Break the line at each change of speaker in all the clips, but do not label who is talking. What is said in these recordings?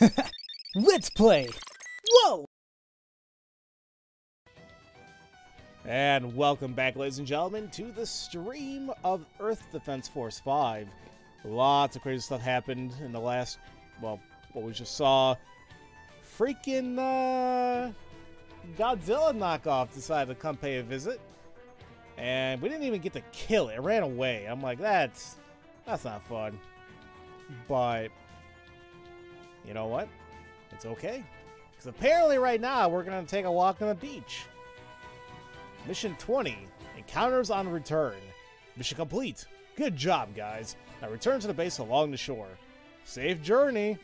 Let's play! Whoa! And welcome back, ladies and gentlemen, to the stream of Earth Defense Force 5. Lots of crazy stuff happened in the last, well, what we just saw. Freaking, uh, Godzilla knockoff decided to come pay a visit. And we didn't even get to kill it. It ran away. I'm like, that's, that's not fun. But, you know what? It's okay. Because apparently right now we're going to take a walk on the beach. Mission 20. Encounters on return. Mission complete. Good job, guys. Now return to the base along the shore. Safe journey.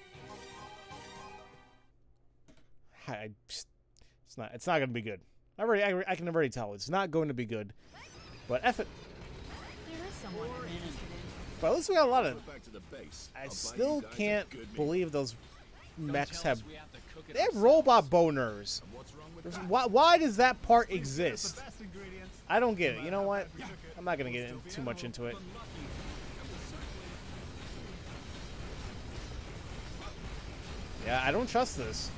I, it's not. It's not going to be good. I already. I, I can already tell. It's not going to be good. But F it.
There is someone I'm interested in.
But at least we got a lot of. I still can't believe those mechs have. They have robot boners. Why, why does that part exist? I don't get it. You know what? I'm not gonna get in- too much into it. Yeah, I don't trust this.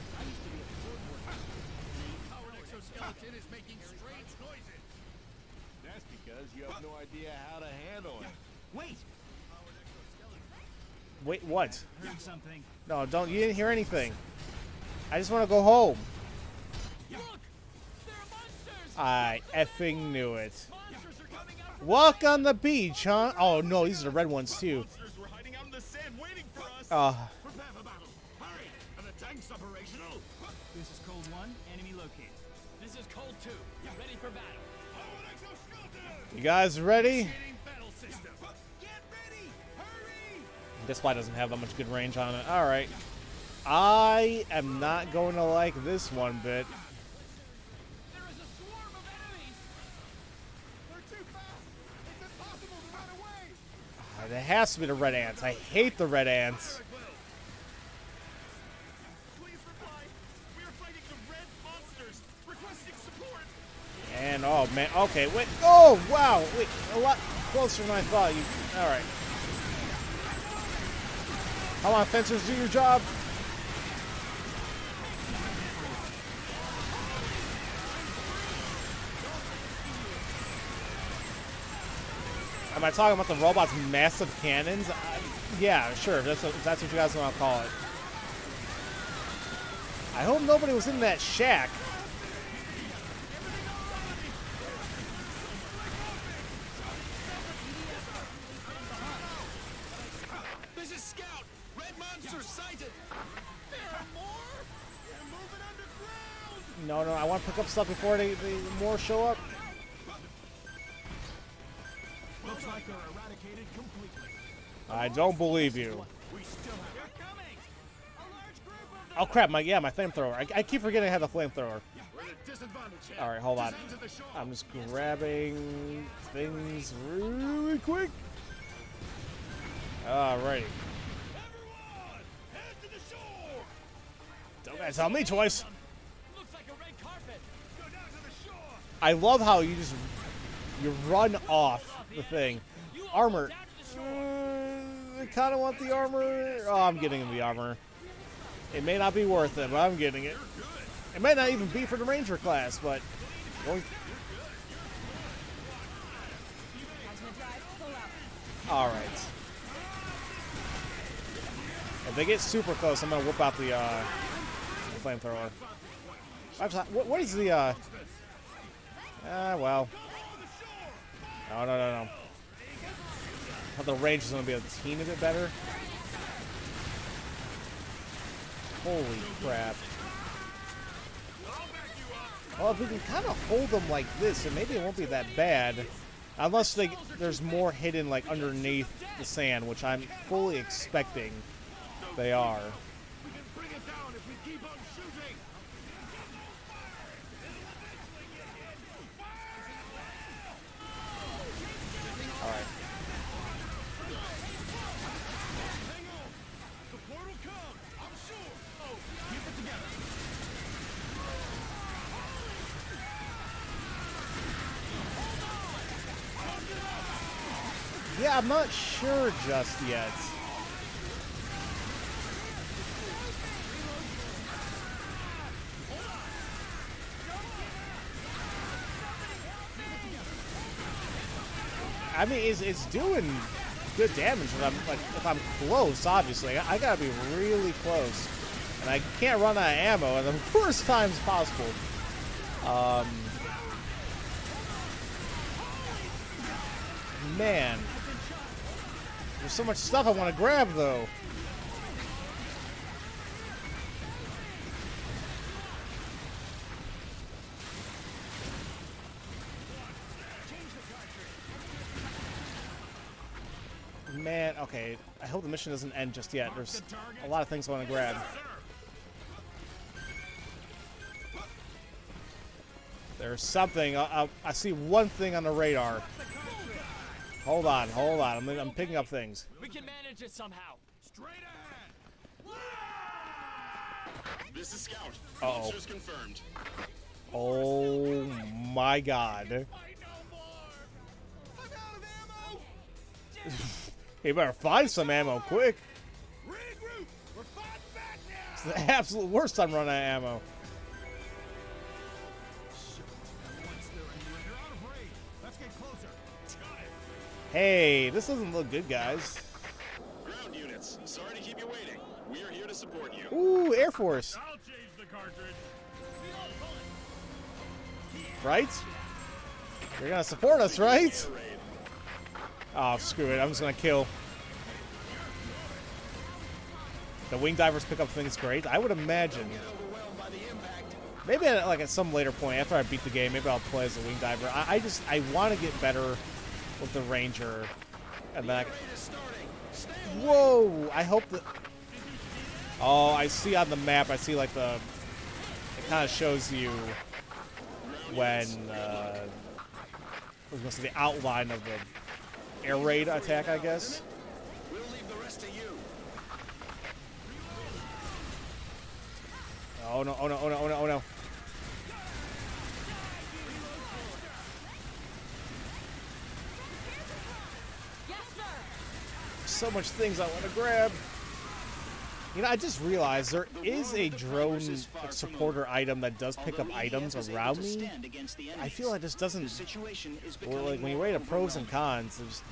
exoskeleton is making strange noises. That's because you have no idea how to handle it.
Wait,
Wait, what?
something.
No, don't. You didn't hear anything. I just want to go home.
Look! There are monsters!
I effing knew it.
Monsters are coming out!
Walk on the beach, huh? Oh no, these are the red ones too.
Monsters were hiding out in the sand waiting for us!
Uh,
Prepare for battle! Hurry! Are the tanks operational?
This is Cold One, enemy located.
This is Cold 2. Ready for battle.
You guys ready? This fly doesn't have that much good range on it. All right. I am not going to like this one bit.
There!
Uh, It has to be the red ants. I hate the red ants. And oh man, okay, wait. Oh wow, wait, a lot closer than I thought. You all right? Come on, fencers, do your job. Am I talking about the robot's massive cannons? Uh, yeah, sure. That's, if that's what you guys want to call it. I hope nobody was in that shack. Pick up stuff before they, they more show up.
Looks like they're eradicated completely.
I don't believe you. Oh crap, my yeah, my flamethrower. I, I keep forgetting I have the flamethrower. All right, hold on. I'm just grabbing things really quick. Alrighty. Don't gotta tell me twice. I love how you just you run off the thing. Armor. Uh, I kind of want the armor. Oh, I'm getting the armor. It may not be worth it, but I'm getting it. It may not even be for the ranger class, but going
Plasma drive, full out.
All right. If they get super close, I'm gonna whip out the, uh, flamethrower. What, what is the? Uh, ah, well. No, no, no, no. Thought the range is gonna be a teeny bit better. Holy crap! Well, if we can kind of hold them like this, then maybe it won't be that bad. Unless they, there's more hidden like underneath the sand, which I'm fully expecting they are. Yeah, I'm not sure just yet. I mean, it's, it's doing good damage if I'm like if I'm close. Obviously, I, I gotta be really close, and I can't run out of ammo in the worst times possible. Um, man there's so much stuff I want to grab though. Man, okay. I hope the mission doesn't end just yet. There's a lot of things I want to grab. There's something. I, I, I see one thing on the radar. Hold on, hold on. I'm, I'm picking up things.
We can manage it somehow.
Straight ahead.
This is Scout.
Uh-oh.
Monsters confirmed.
Oh my god.
Fight no more. I'm out of ammo.
You better find some ammo quick.
Regroup. We're fighting back now.
It's the absolute worst time running out of ammo. Hey, this doesn't look good, guys.
Ground units, sorry to keep you waiting. We are here to support you.
Ooh, Air Force.
I'll change the cartridge.
Right? You're gonna support us, right? Oh, screw it. I'm just gonna kill. The wing divers pick up things great. I would imagine.
Get overwhelmed by the impact.
Maybe at, like at some later point after I beat the game, maybe I'll play as a wing diver. I, I just I want to get better with the ranger. And that.
Raid is starting. Stay
Whoa! I hope that. Oh, I see on the map. I see like the. It kind of shows you when. Uh, was gonna the outline of the air raid attack. I guess.
We'll leave the rest to you.
Oh no! Oh no! Oh no! Oh no! Oh no! So much things I want to grab. You know, I just realized there is a drone supporter item that does pick up items around me. I feel like this doesn't. Or like when you rate a pros and cons, just,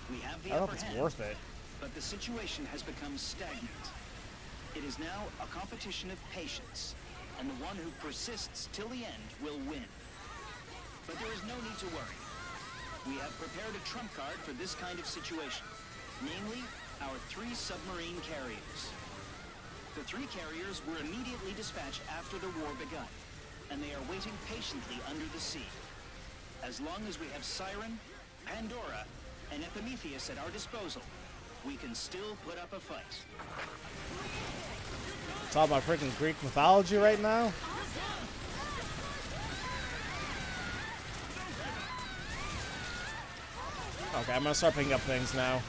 I don't know if it's worth it.
But the situation has become stagnant. It is now a competition of patience, and the one who persists till the end will win. But there is no need to worry. We have prepared a trump card for this kind of situation, namely our three submarine carriers. The three carriers were immediately dispatched after the war begun, and they are waiting patiently under the sea. As long as we have Siren, Pandora, and Epimetheus at our disposal, we can still put up a fight.
It's all about freaking Greek mythology right now. Okay, I'm gonna start picking up things now.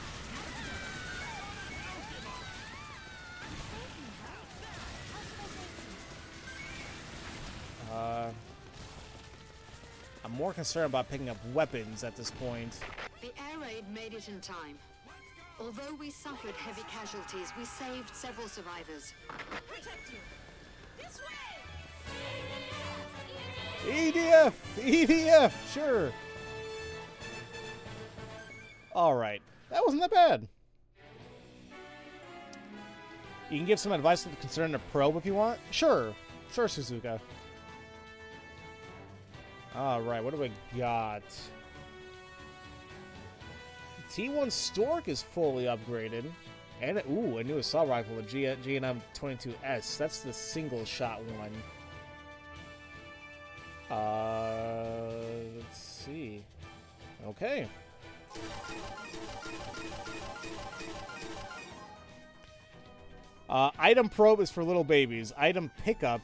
More concerned about picking up weapons at this point.
The air raid made it in time. Although we suffered heavy casualties, we saved several survivors.
Protect you. This way.
EDF! EDF! Sure. Alright. That wasn't that bad. You can give some advice to concerning a probe if you want. Sure. Sure, Suzuka. Alright, what do we got? T1 Stork is fully upgraded. And, ooh, a new assault rifle, the GNM 22S. That's the single shot one. Uh, let's see. Okay. Uh, item probe is for little babies. Item pickup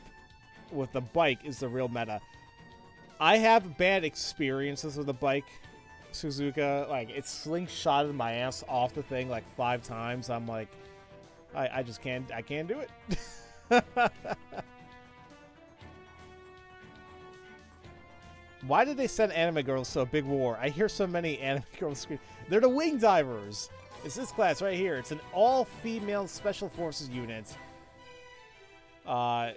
with the bike is the real meta. I have bad experiences with the bike, Suzuka. Like, it slingshotted my ass off the thing like five times. I'm like, I, I just can't, I can't do it. Why did they send anime girls to a big war? I hear so many anime girls scream. They're the wing divers. It's this class right here. It's an all-female special forces unit. Uh,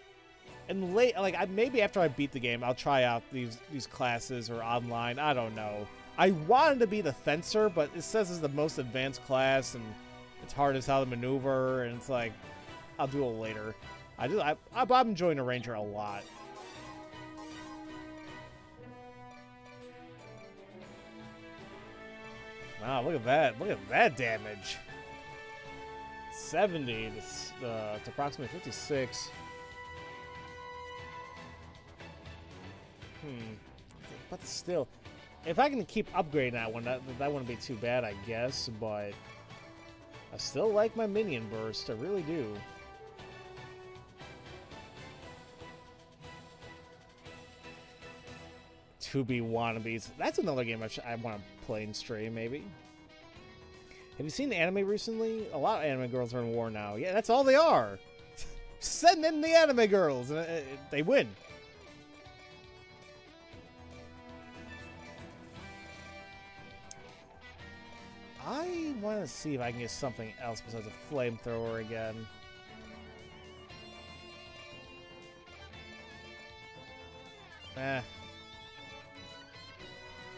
and late, like I, maybe after I beat the game, I'll try out these these classes or online. I don't know. I wanted to be the fencer, but it says it's the most advanced class, and it's hard as hell to maneuver, and it's like, I'll do it later. I just, I, I, I'm enjoying the ranger a lot. Wow, look at that. Look at that damage. 70 to, uh, approximately 56. Hmm. But still, if I can keep upgrading that one, that, that wouldn't be too bad, I guess. But I still like my minion burst. I really do. To be wannabes. That's another game I, I want to play and stream, maybe. Have you seen the anime recently? A lot of anime girls are in war now. Yeah, that's all they are. Send in the anime girls, and uh, uh, they win. I want to see if I can get something else besides a flamethrower again. Eh.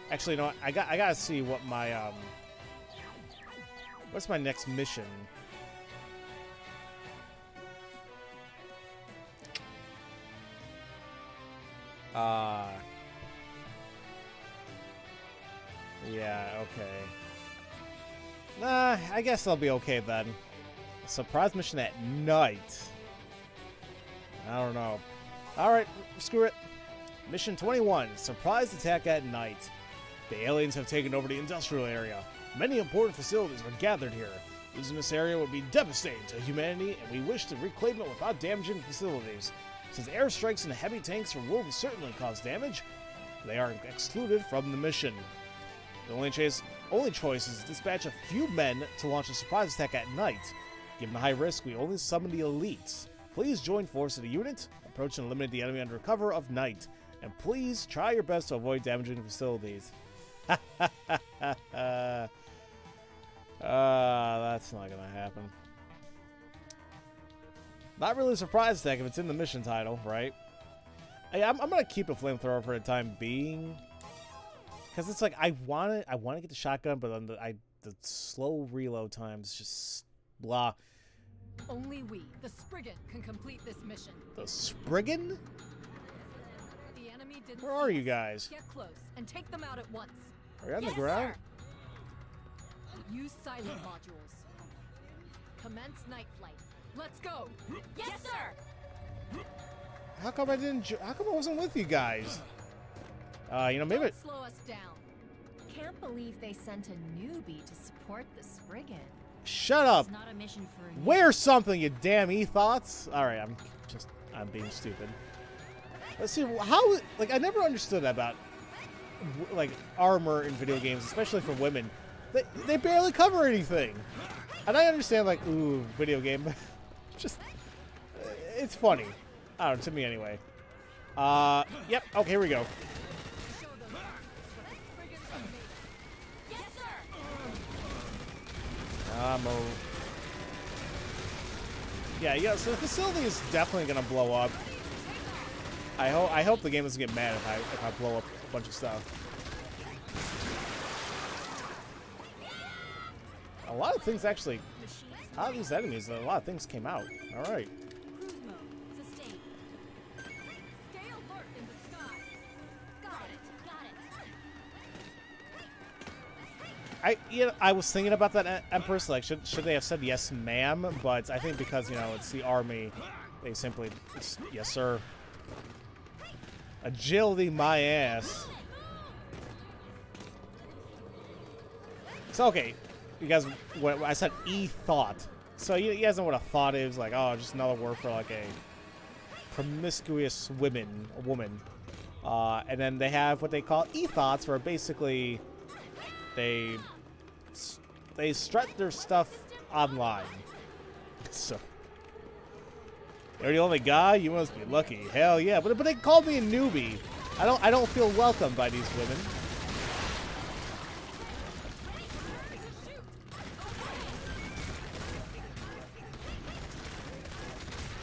Actually, you know what? I got I gotta see what my um. What's my next mission? Uh. Yeah. Okay. Nah, I guess I'll be okay then. Surprise mission at night. I don't know. Alright, screw it. Mission 21 Surprise attack at night. The aliens have taken over the industrial area. Many important facilities are gathered here. Losing this area would be devastating to humanity, and we wish to reclaim it without damaging facilities. Since airstrikes and heavy tanks from will certainly cause damage, they are excluded from the mission. The only choice, only choice is to dispatch a few men to launch a surprise attack at night. Given the high risk, we only summon the elites. Please join force of the unit, approach and eliminate the enemy under cover of night, and please try your best to avoid damaging the facilities. uh, that's not gonna happen. Not really a surprise attack if it's in the mission title, right? Hey, I'm, I'm gonna keep a flamethrower for the time being. Because it's like I want to, I want to get the shotgun, but then the, I the slow reload times just blah.
Only we, the Spriggan, can complete this mission.
The Spriggan?
The enemy didn't
Where are you guys?
Get close and take them out at once.
Are you on
Yes,
the ground?
sir. Use silent modules. Commence night flight. Let's go. Yes, sir.
How come I didn't? How come I wasn't with you guys? Uh, you know, maybe.
Don't slow us down.
Can't believe they sent a newbie to support the Spriggan.
Shut up.
It's not a mission for a
Wear something, you damn e-thoughts. All right, I'm just, I'm being stupid. Let's see how, like, I never understood that about, like, armor in video games, especially for women. They, they barely cover anything. And I understand, like, ooh, video game, just, it's funny. I don't know, to me anyway. Uh, yep, okay, here we go. I'm. Yeah, yeah. So the facility is definitely gonna blow up. I hope. I hope the game doesn't get mad if I if I blow up a bunch of stuff. A lot of things actually. Out of these enemies, a lot of things came out. All I you know, I was thinking about that E- Empress. Like, should should they have said yes, ma'am? But I think because you know it's the army, they simply yes, sir. Agility, my ass. So okay, you guys, what I said e thought. So you, you guys know what a thought is? Like, oh, just another word for like a promiscuous women, a woman. Uh, and then they have what they call e thoughts, where basically they they strut their stuff online. So you're the only guy. You must be lucky. Hell yeah! But but they called me a newbie. I don't I don't feel welcome by these women.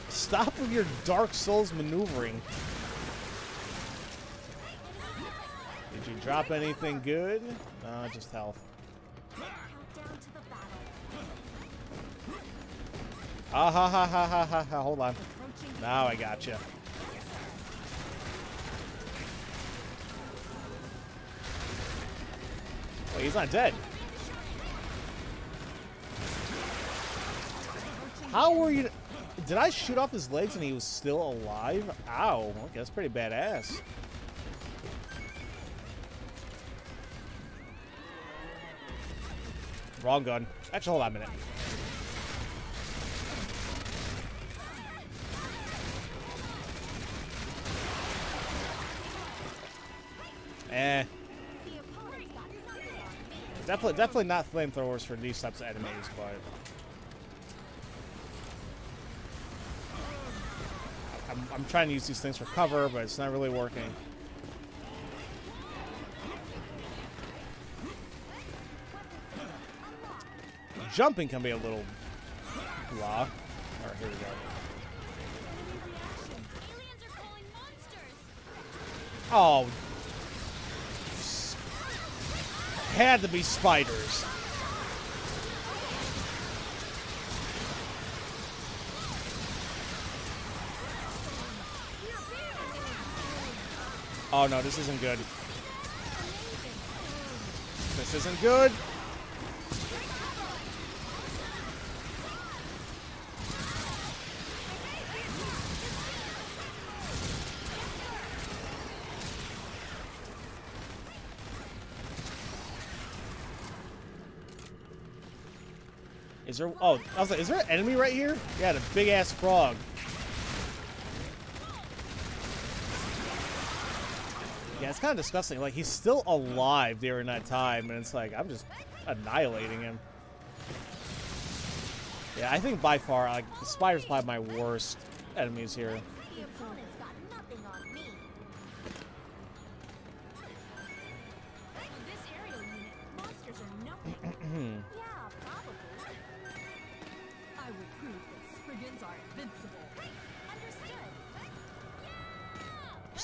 Stop with your Dark Souls maneuvering. Did you drop anything good? No, just health. Ah ha ha ha ha ha ha. Hold on. Now I got you. Wait, he's not dead. How were you? Did I shoot off his legs and he was still alive? Ow. Okay, that's pretty badass. Wrong gun. Actually, hold on a minute. Eh. Definitely, definitely not flamethrowers for these types of enemies, but I'm, I'm trying to use these things for cover, but it's not really working. Jumping can be a little blah. All right, here we go. Oh, had to be spiders. Oh no, this isn't good. This isn't good. Is there? Oh, I was like, is there an enemy right here? Yeah, the big ass frog. Yeah, it's kind of disgusting. Like he's still alive during that time, and it's like I'm just annihilating him. Yeah, I think by far, like the spider's probably my worst enemies here.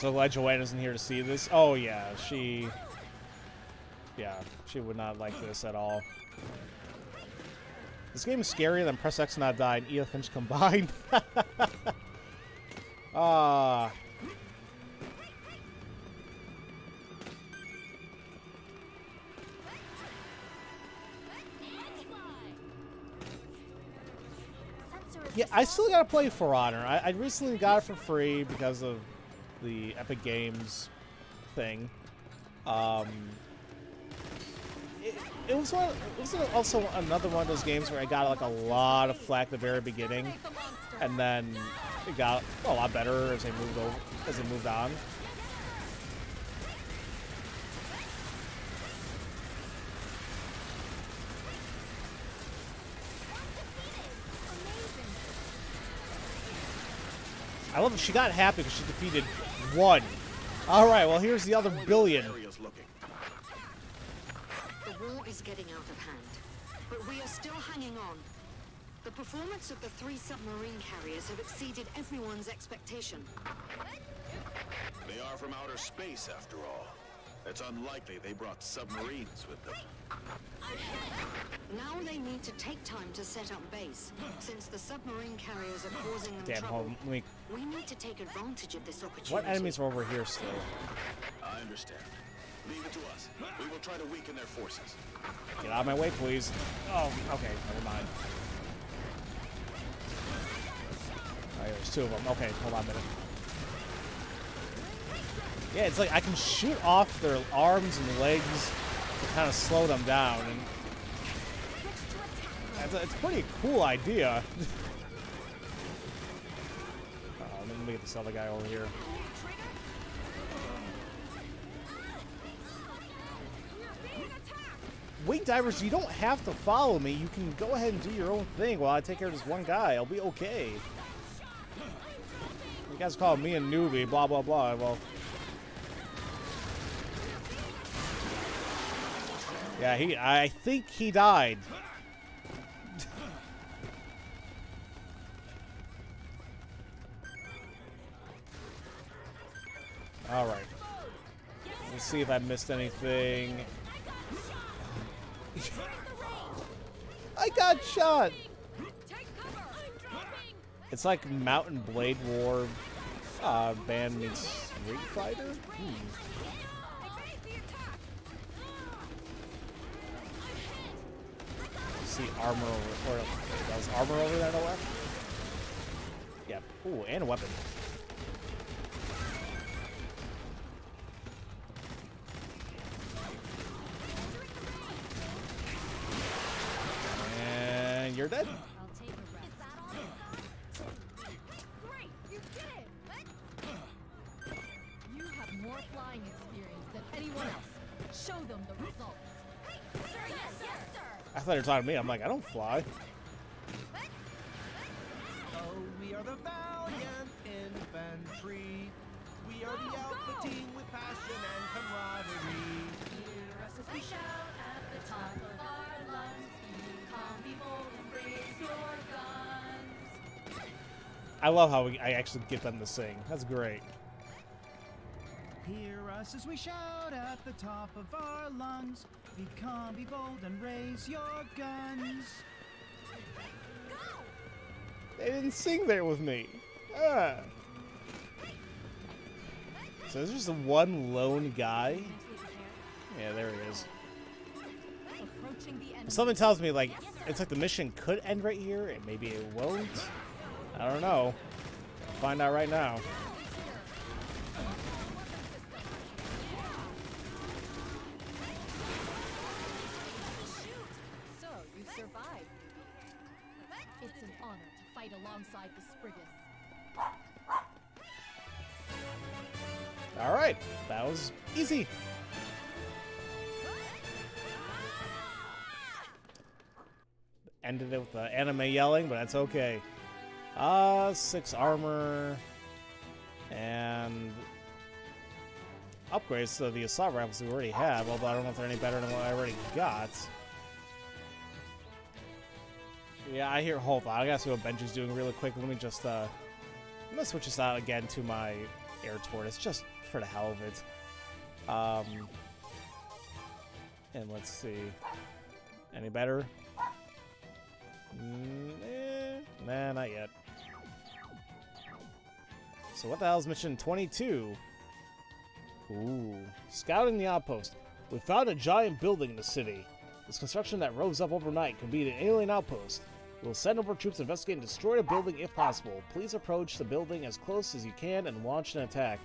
So glad Joanna's isn't here to see this. Oh yeah, she. Yeah, she would not like this at all. This game is scarier than Press X Not Die and Edith Finch combined. Ah.
Is
Yeah, I still gotta play For Honor. I, I recently got it for free because of the Epic Games thing. Um, it, it was one. It was also another one of those games where I got like a lot of flack at the very beginning, and then it got a lot better as they moved over, as they moved on. I love it. She got happy because she defeated one. All right. Well, here's the other billion.
The war is getting out of hand, but we are still hanging on. The performance of the three submarine carriers have exceeded everyone's expectation.
They are from outer space, after all. It's unlikely they brought submarines with them.
Now they need to take time to set up base, since the submarine carriers are causing them
Damn.
trouble.
Hold on, let me.
We need to take advantage of this opportunity.
What enemies are over here still?
I understand. Leave it to us. We will try to weaken their forces.
Get out of my way, please. Oh, okay. Never mind. All right, there's two of them. Okay, hold on a minute. Yeah, it's like I can shoot off their arms and legs to kind of slow them down, and it's a, it's a pretty cool idea. oh, let me get this other guy over here. Wait, divers, you don't have to follow me. You can go ahead and do your own thing while I take care of this one guy. I'll be okay. You guys call me a newbie, blah, blah, blah. Well, yeah, he. I think he died. See if I missed anything. I got shot.
Take cover! I'm dropping!
It's like Mount & Blade War uh, band meets Street Fighter. Hmm.
Evade the attack!
See armor over, or that was armor over there on the left. Yep. Ooh, and a weapon. And you're dead.
I'll take a rest. Is that all you've got? Great! You did it! You have more flying experience than anyone else. Show them the results. Sir, yes, yes, sir!
I thought you were talking to me. I'm like, I don't fly.
Oh, we are the valiant infantry. We are the alpha team with passion
I love how we, I actually get them to sing. That's great.
Hear us as we shout at the top of our lungs. Be calm, be bold, and raise your guns.
They didn't sing there with me. Ah. So there's just one lone guy. Yeah, there he is.
Approaching the enemy.
Something tells me like it's like the mission could end right here, and maybe it won't. I don't know. Find out right now.
So, you survived. It's an honor to fight alongside the Spriggan.
All right, that was easy. Ended it with the anime yelling, but that's okay. Uh, six armor and upgrades to the assault rifles we already have. Although I don't know if they're any better than what I already got. Yeah, I hear. Hold on, I gotta see what Benji's doing really quick. Let me just uh, I'm gonna switch this out again to my air tortoise just for the hell of it. Um, and let's see. Any better? Mm, eh, nah, not yet. So what the hell is mission 22? Ooh, scouting the outpost. We found a giant building in the city. This construction that rose up overnight could be an alien outpost. We will send over troops to investigate and destroy the building if possible. Please approach the building as close as you can and launch an attack.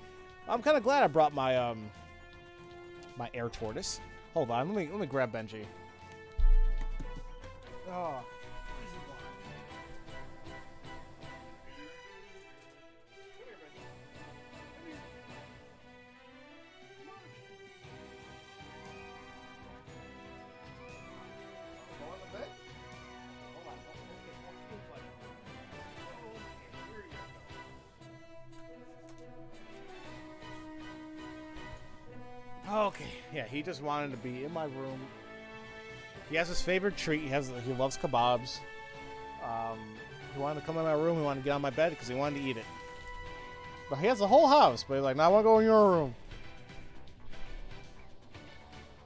I'm kind of glad I brought my um my air tortoise. Hold on, let me let me grab Benji. Oh. He just wanted to be in my room. He has his favorite treat. He has he loves kebabs. Um, he wanted to come in my room. He wanted to get on my bed because he wanted to eat it. But he has a whole house. But he's like, "No, I want to go in your room."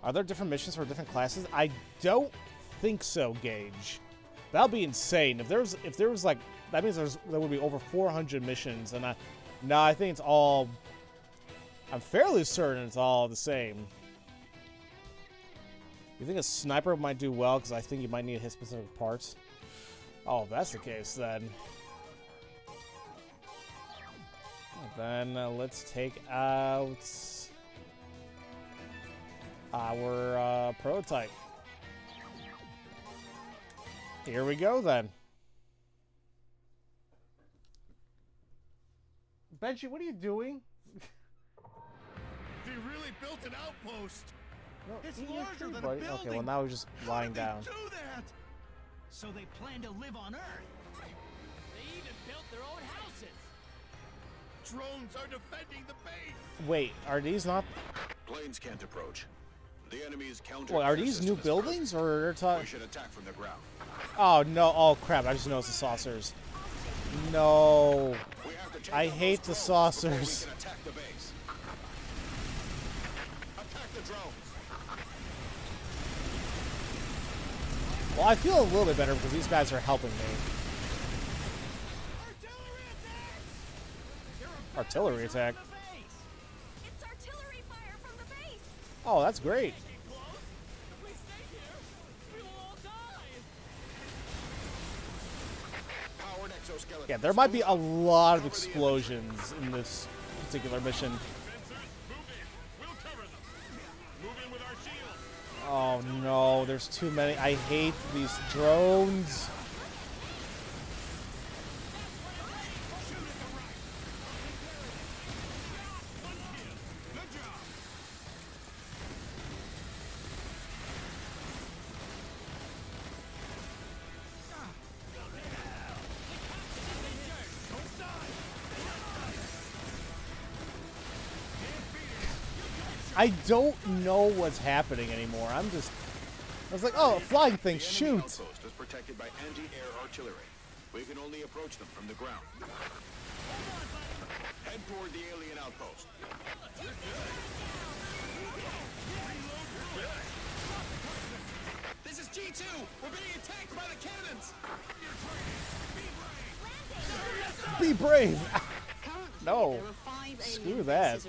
Are there different missions for different classes? I don't think so, Gage. That'll be insane. If there's if there was like that means there's there would be over 400 missions, and I no, I think it's all. I'm fairly certain it's all the same. You think a sniper might do well because I think you might need his specific parts. Oh, if that's the case then. Then uh, let's take out our uh, prototype. Here we go then. Benji, what are you doing?
They really built an outpost.
No,
It's larger
food,
than a building.
Okay, well now we're just
How
lying
did they
down.
do that?
So they plan to live on Earth.
They even built their own houses.
Drones are defending the base.
Wait, are these not?
Planes can't approach. The enemy's counter.
Wait, are these new buildings or they're
We
talking?
should attack from the ground.
Oh no! Oh crap! I just noticed the saucers. No.
We have to take
I hate the saucers.
We can attack the base.
Well, I feel a little bit better because these guys are helping me. Artillery attack.
Artillery!
Oh, that's great. Yeah, there might be a lot of explosions in this particular mission. Oh no, there's too many. I hate these drones. I don't know what's happening anymore. I'm just. I was like, oh, a flying thing,
The
shoot!
is protected by anti-air artillery. We can only approach them from the ground. Head toward the alien outpost.
This is G2! We're being attacked by the cannons!
Be brave!
Currently,
No.
there are five
Screw that.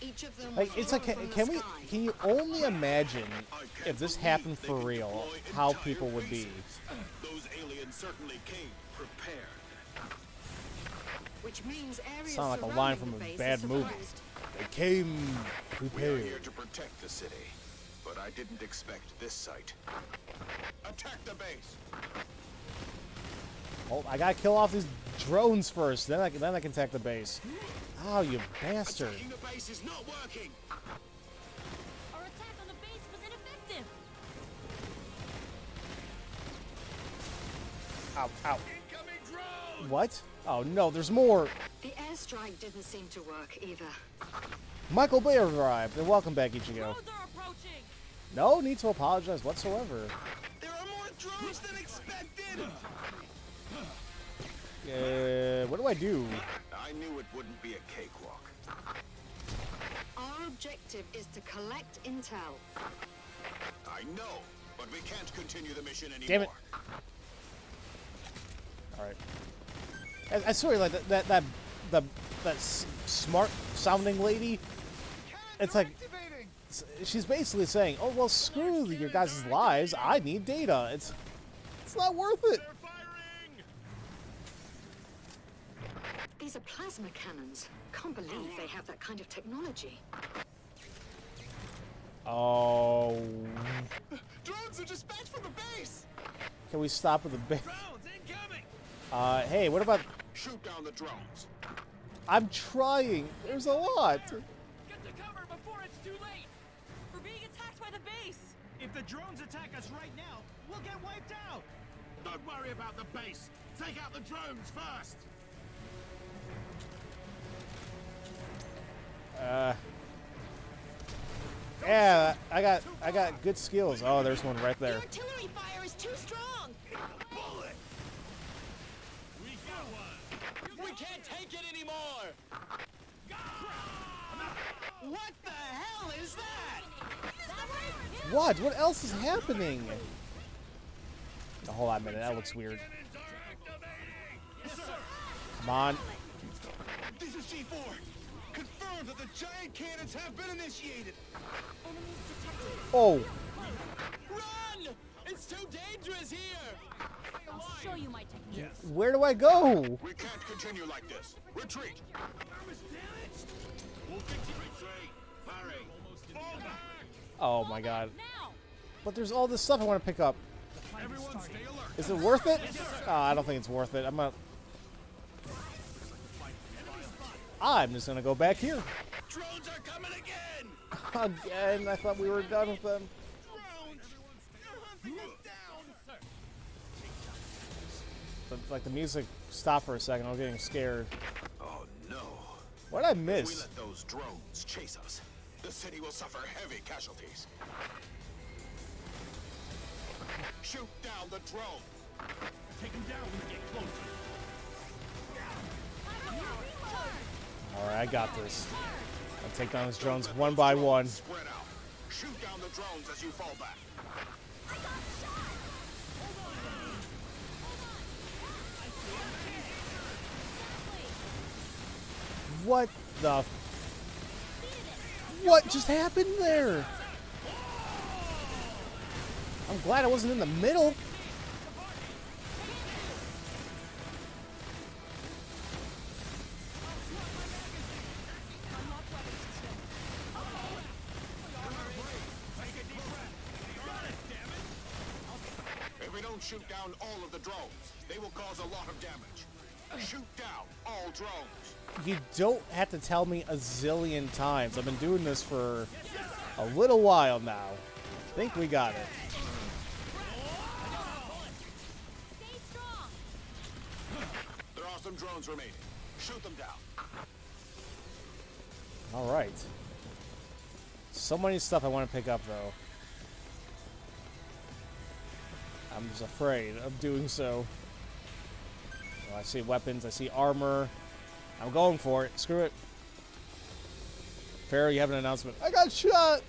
Bases around the world. Each of them
Like, it's like, can, can we, can you only imagine if this happened for real, how people would be?
Those aliens certainly came prepared.
Which means areas
Sound like a line from a bad movie. They came prepared.
We are here to protect the city, but I didn't expect this sight. Attack the base.
Oh, I gotta kill off these drones first, then I can, then I can attack the base. Oh, you bastard!
Attacking the base is not working.
Our attack on the base was ineffective!
Ow, ow.
Incoming drone!
What? Oh no, there's more.
The airstrike didn't seem to work either.
Michael Bay arrived, and welcome back, Ichigo.
Drones are approaching.
No need to apologize whatsoever.
There are more drones than expected!
Uh, what do I do?
I knew it wouldn't be a cakewalk.
Our objective is to collect intel.
I know, but we can't continue the mission anymore.
Damn it. All right. I, I swear, like that, that, that, the, that smart-sounding lady. It's like she's basically saying, "Oh well, screw your guys' lives. I need data. It's, it's not worth it."
These are plasma cannons. Can't believe they have that kind of technology.
Oh,
Drones are dispatched from the base!
can we stop with the base?
Drones incoming!
Uh, hey, what about?
Shoot down the drones.
I'm trying. There's a lot.
Get to cover before it's too late.
We're being attacked by the base!
If the drones attack us right now, we'll get wiped out.
Don't worry about the base! Take out the drones first!
Uh. Yeah, I got I got good skills. Oh, there's one right there.
artillery fire is too strong!
Bullet! We got one! We can't take it anymore! What the hell is that?
What? What else is happening? Oh, hold on a minute. That looks weird. Come on.
This is G4! Confirmed that the giant cannons have been initiated!
Enemies detected!
Oh,
Run! It's too dangerous here!
I'll show you my technique.
where do I go?
We can't continue like this. Retreat.
We'll fix you retreat! Hurry! Fall back!
Oh my god.
Now!
But there's all this stuff I want to pick up.
Everyone stay alert!
Is it worth it? Oh, I don't think it's worth it. I'm not. I'm just gonna go back here.
Drones are coming again!
Again, I thought we were done with them.
Drones! They're hunting us down!
But, like the music stopped for a second. I was getting scared.
Oh no.
What did I
If we
miss?
let those drones chase us, the city will suffer heavy casualties. Shoot down the drone.
Take them down when we get closer.
All right, I got this. I'll take down those drones one by one.
Spread out. Shoot down the drones as you fall back.
I got shot!
What the? What just happened there? I'm glad I wasn't in the middle.
Down all of the drones, they will cause a lot of damage. Shoot down all drones.
You don't have to tell me a zillion times. I've been doing this for a little while now. I think we got it.
Stay strong!
There are some drones remaining. Shoot them down.
All right. So many stuff I want to pick up though. I'm just afraid of doing so. I see weapons. I see armor. I'm going for it. Screw it. Pharaoh, you have an announcement. I got shot.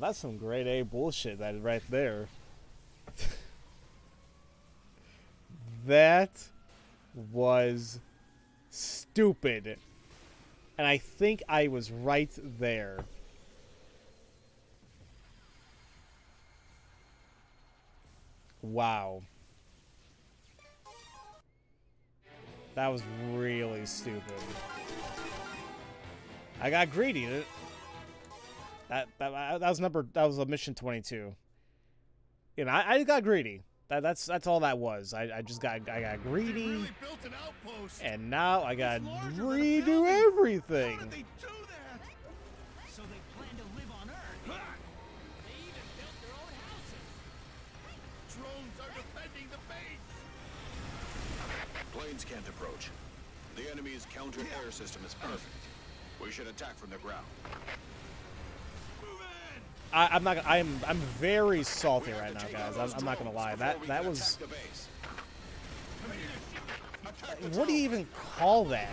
That's some grade A bullshit. That right there. that was stupid, and I think I was right there. Wow. That was really stupid. I got greedy. That, that that was number that was a mission 22. You know, I, I got greedy. That that's that's all that was. I, I just got I got greedy,
built an outpost.
and now I got
It's larger than a
redo everything.
How did they do that?
So they plan to live on Earth.
They even built their own houses.
Drones are defending the base.
Planes can't approach. The enemy's counter-air system is perfect. We should attack from the ground.
I, I'm not. I'm I'm very salty right now, guys. I'm, I'm not gonna lie. That that was. What do you even call that?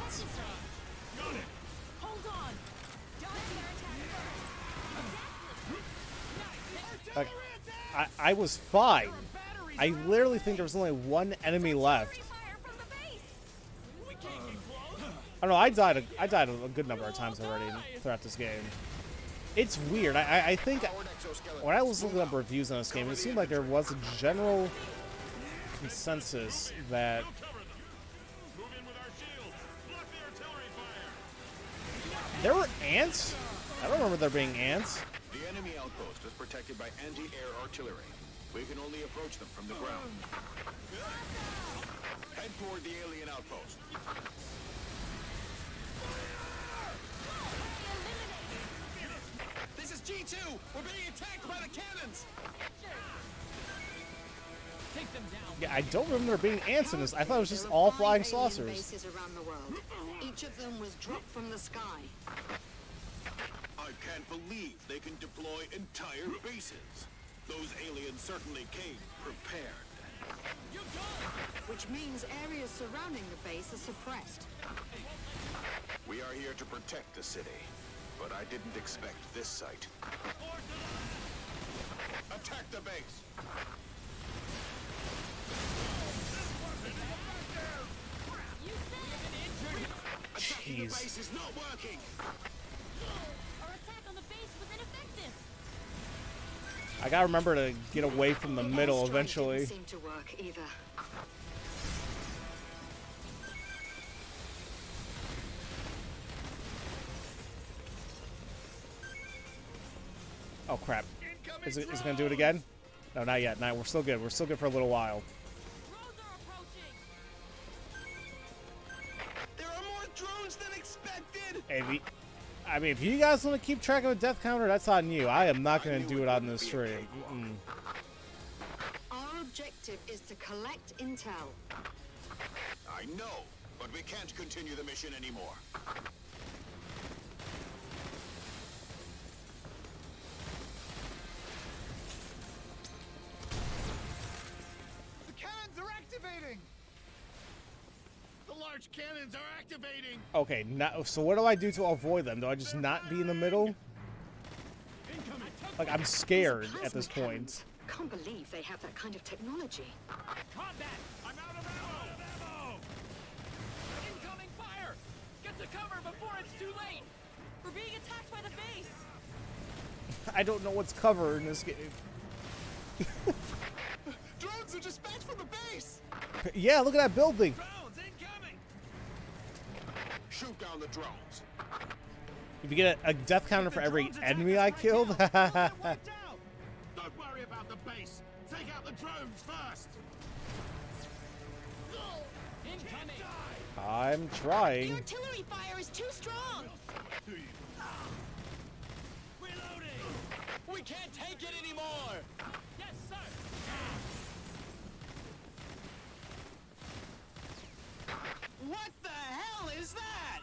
Like, I I was fine. I literally think there was only one enemy left. I don't know. I died. A, I died a good number of times already throughout this game. It's weird. I I, think when I was looking up reviews on this game, it seemed like there was a general consensus that there were ants. I don't remember there being ants.
The enemy outpost is protected by anti-air artillery. We can only approach them from the ground. Head toward the alien outpost.
G2. We're being attacked by the cannons.
Take them down.
Yeah, I don't remember there being ants in this. I thought it was just all flying
There are five alien
saucers.
bases around the world. Each of them was dropped from the sky.
I can't believe they can deploy entire bases. Those aliens certainly came prepared.
Which means areas surrounding the base are suppressed.
We are here to protect the city, but I didn't expect this sight. Attack the base! Attacking the
Jeez.
base is not working!
Our attack on the base was ineffective!
I gotta remember to get away from the middle eventually.
Didn't seem to work either.
Oh crap! Is it, is it gonna do it again? No, not yet. No, we're still good. We're still good for a little while.
Drones are approaching!
There are more drones than expected.
Hey, the- I mean, if you guys want to keep track of a death counter, that's on you. I am not gonna do
it
it on this
be
stream. Mm-mm.
Our objective is to collect intel.
I know, but we can't continue the mission anymore.
Activating!
The large cannons are activating.
Okay, now, so what do I do to avoid them? Do I just not be in the middle? Like, I'm scared at this
Plasma
point.
Can't believe they have that kind of technology.
Combat! I'm out of ammo!
Incoming fire! Get to cover before it's too late! We're being attacked by the base!
I don't know what's covered in this game.
Drones are dispatched from the base!
Yeah, look at that building.
Shoot down the drones.
If you get a, a death counter for every enemy I killed,
Don't worry about the base. Take out the drones first.
Incoming!
I'm
The
trying.
artillery fire is too strong!
Reloading!
We can't take it anymore! Yes, sir!
What the hell is that?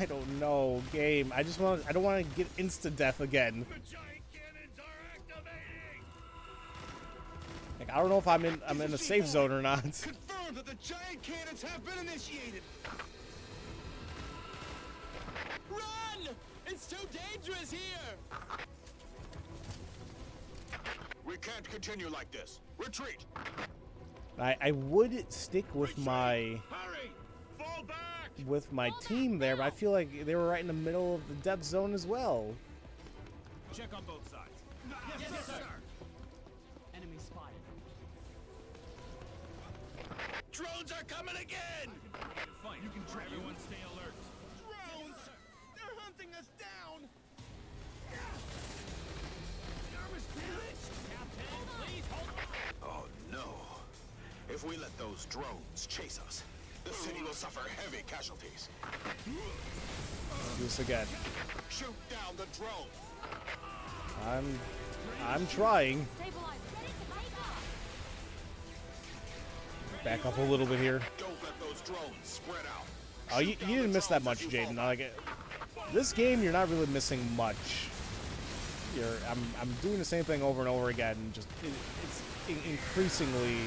I don't know, game. I just want. I don't want to get insta death again.
The giant cannons are activating!
Like I don't know if I'm in. I'm in a safe zone or not.
Confirm that the giant cannons have been initiated.
Run! It's too dangerous here!
We can't continue like this. Retreat.
I I would stick with my
Hurry! Fall back!
with my team there, but I feel like they were right in the middle of the death zone as well.
Check on both sides.
Yes, sir! Enemy spotted.
Drones are coming again! Fine, you can try. Everyone stay
If we let those drones chase us, the city will suffer heavy casualties.
Do this again.
Shoot down the drone.
I'm I'm trying.
Stabilize. Ready to take off.
Back up a little bit here.
Don't let those drones spread out.
Oh, you, you didn't miss that much,
as you fall
Jaden. Like, this game, you're not really missing much. You're, I'm, I'm doing the same thing over and over again. Just it, it's increasingly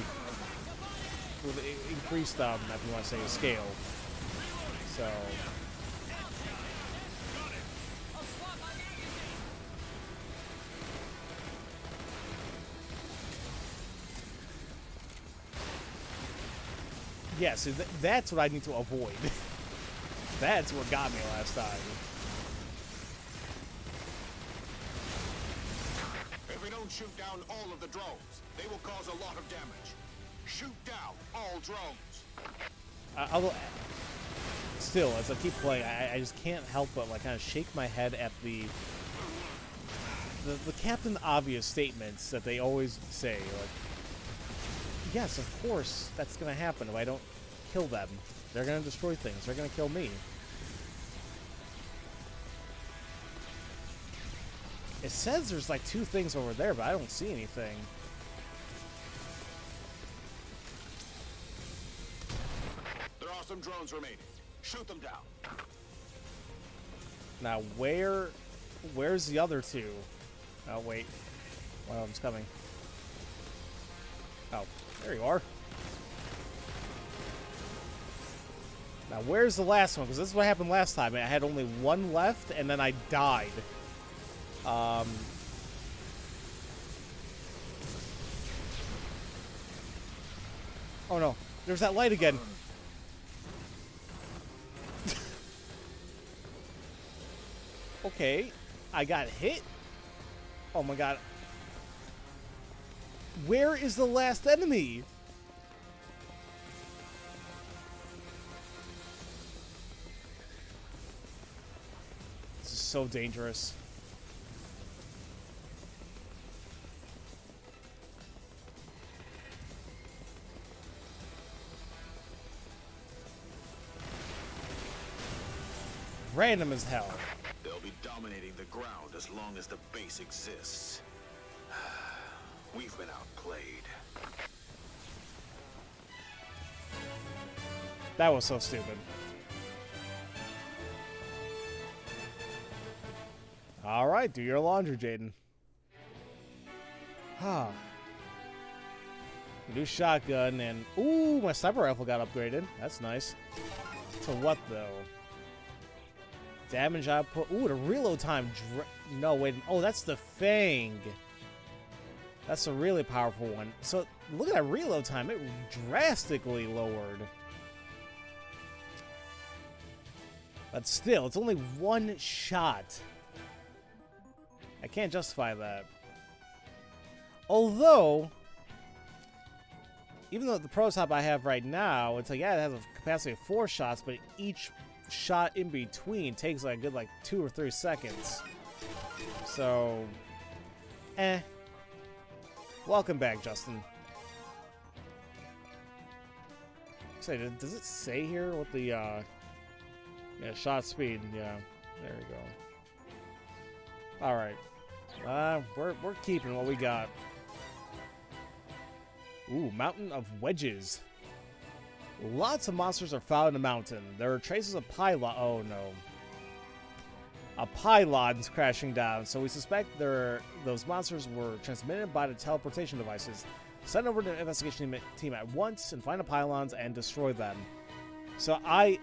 with increased, um, if you want to say, scale. So yeah, so th- that's what I need to avoid. that's what got me last time.
If we don't shoot down all of the drones, they will cause a lot of damage. Shoot down all drones.
I- I'll, still, as I keep playing, I, I just can't help but like kind of shake my head at the, the the Captain Obvious statements that they always say. Like, yes, of course, that's gonna happen if I don't kill them. They're gonna destroy things. They're gonna kill me. It says there's like two things over there, but I don't see anything.
Some drones remaining. Shoot them down.
Now, where, where's the other two? Oh, wait. One of them's coming. Oh, there you are. Now, where's the last one? Because this is what happened last time. I had only one left, and then I died. Um... Oh no, there's that light again. Okay, I got hit. Oh my god. Where is the last enemy? This is so dangerous. Random as hell.
Ground as long as the base exists. We've been outplayed.
That was so stupid. All right, do your laundry, Jaden. Ah. New shotgun and ooh, my sniper rifle got upgraded. That's nice. To what though? Damage output. Ooh, the reload time. No, wait. Oh, that's the Fang. That's a really powerful one. So look at that reload time. It drastically lowered. But still, it's only one shot. I can't justify that. Although, even though the prototype I have right now, it's like, yeah, it has a capacity of four shots, but each shot in between takes like a good like two or three seconds. So, eh. Welcome back, Justin. Say, does it say here what the, uh, yeah, shot speed, yeah, there we go. Alright. Uh, we're, we're keeping what we got. Ooh, Mountain of Wedges. Lots of monsters are found in the mountain. There are traces of pylon. Oh no. A pylon's crashing down, so we suspect there those monsters were transmitted by the teleportation devices. Send over the investigation team at once and find the pylons and destroy them. So I,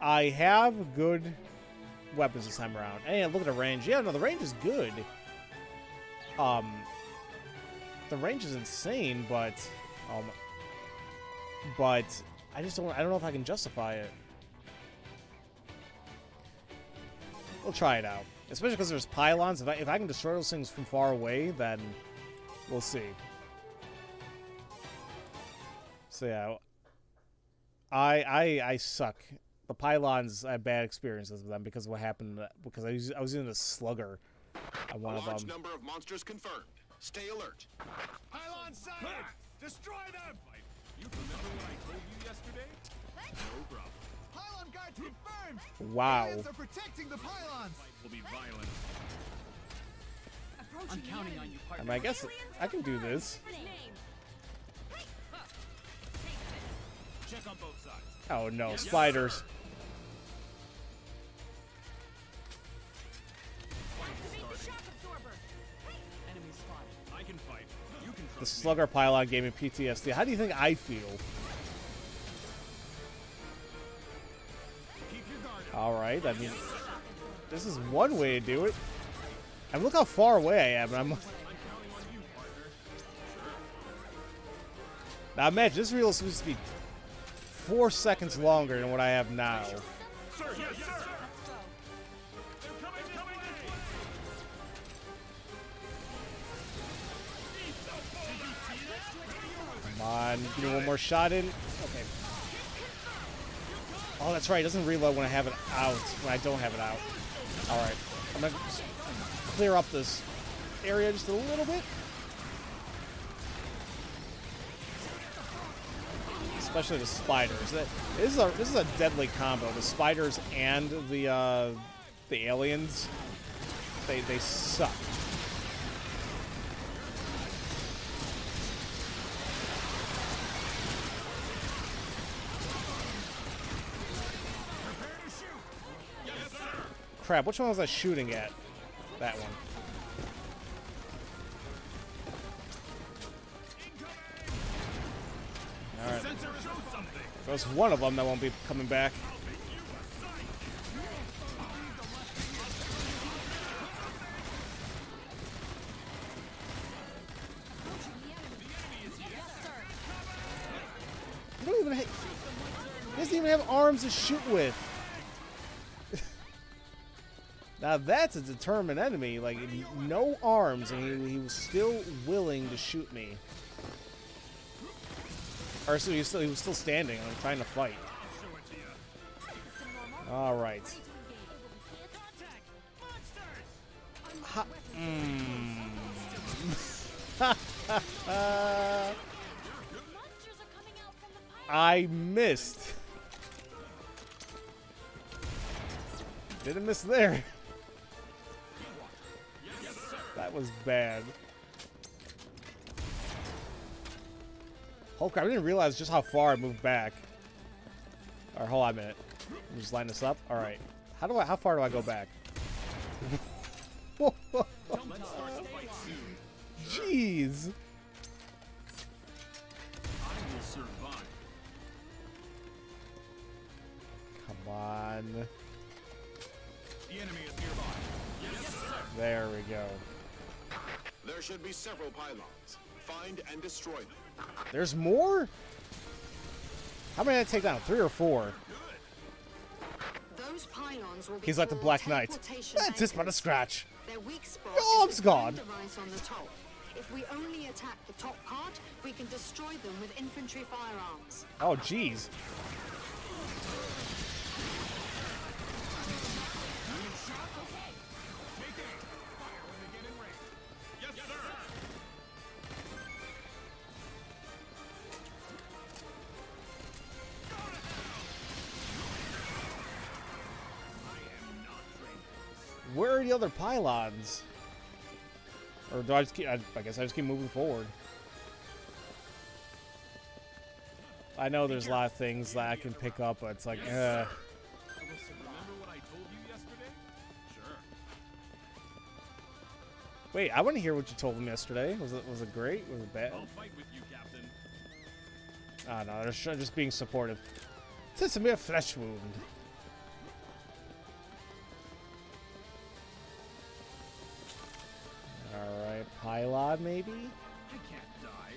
I have good weapons this time around. And look at the range. Yeah, no, the range is good. Um, the range is insane, but um, but I just don't. I don't know if I can justify it. We'll try it out, especially because there's pylons. If I if I can destroy those things from far away, then we'll see. So yeah, I I I suck. The pylons I had bad experiences with them because of what happened. Because I was I was using a slugger on one
a
of
large
them.
number of monsters confirmed. Stay alert.
Pylon sighted! Destroy them!
Wow.
Are protecting the pylons!
Will be violent.
I'm counting on you,
I
partner.
mean, I guess I can do this.
Check on both sides.
Oh no, spiders. The slugger pylon gave me PTSD. How do you think I feel?
Keep your guard up.
All right, I mean, this is one way to do it. And look how far away I am. I'm. Now imagine this reel is supposed to be four seconds longer than what I have now.
Sir, yes, sir.
Come on, give me one more shot in. Okay. Oh, that's right. It doesn't reload when I have it out. When I don't have it out. All right. I'm gonna clear up this area just a little bit. Especially the spiders. This is a this is a deadly combo. The spiders and the uh, the aliens. They they suck. Crap, which one was I shooting at? That one. Alright. There's one of them that won't be coming back. He doesn't even have arms to shoot with. Now that's a determined enemy. Like no arms, and he, he was still willing to shoot me. Or so he was still, he was still standing. I'm trying to fight. All right. Mm. I missed. Didn't miss there. That was bad. Oh crap, I didn't realize just how far I moved back. Alright, hold on a minute. just line this up. Alright. How do I how far do I go back? Jeez. Come on.
The enemy is nearby. Yes,
there we go.
There should be several pylons. Find and destroy them.
There's more? How many did I take down? Three or four?
Those pylons will be
He's like the Black Knight.
teleportation
Eh, just but a scratch.
Their weak spot
Oh,
is
I'm gone.
on the top. If we only attack the top part, we can destroy them with infantry firearms.
Oh, jeez. Other pylons? Or do I just keep... I, I guess I just keep moving forward. I know there's a lot of things that I can pick up, but it's like, uh...
Remember what I told you yesterday? Sure.
Wait, I want to hear what you told me yesterday. Was it was it great? Was it bad?
I'll fight with you, Captain.
Ah, no, they're just being supportive. It's a mere flesh wound. Pylon maybe?
I can't die.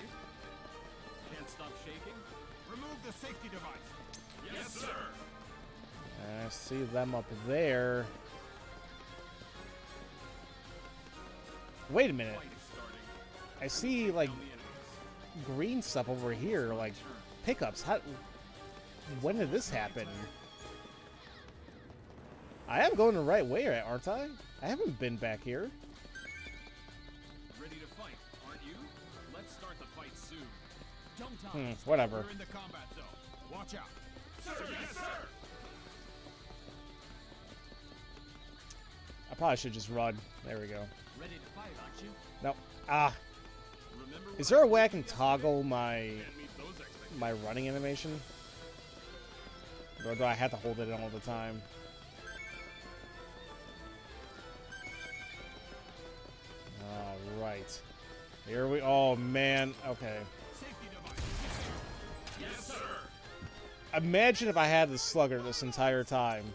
Can't stop shaking. Remove the safety device. Yes, sir.
I see them up there. Wait a minute.
Fight is starting.
I see like
Down the enemies.
green stuff over here, like pickups. How? When did this happen? I am going the right way, aren't I? I haven't been back here. Hmm, whatever.
In the combat zone. Watch out. Sir, yes, sir.
I probably should just run. There we go.
Ready to fight, aren't you?
Nope. Ah,
Remember
is there a way I can toggle my
Can't meet those expectations.
my running animation? Or do I have to hold it in all the time? Alright. Here we oh man, okay.
Yes, sir.
Imagine if I had the slugger this entire time.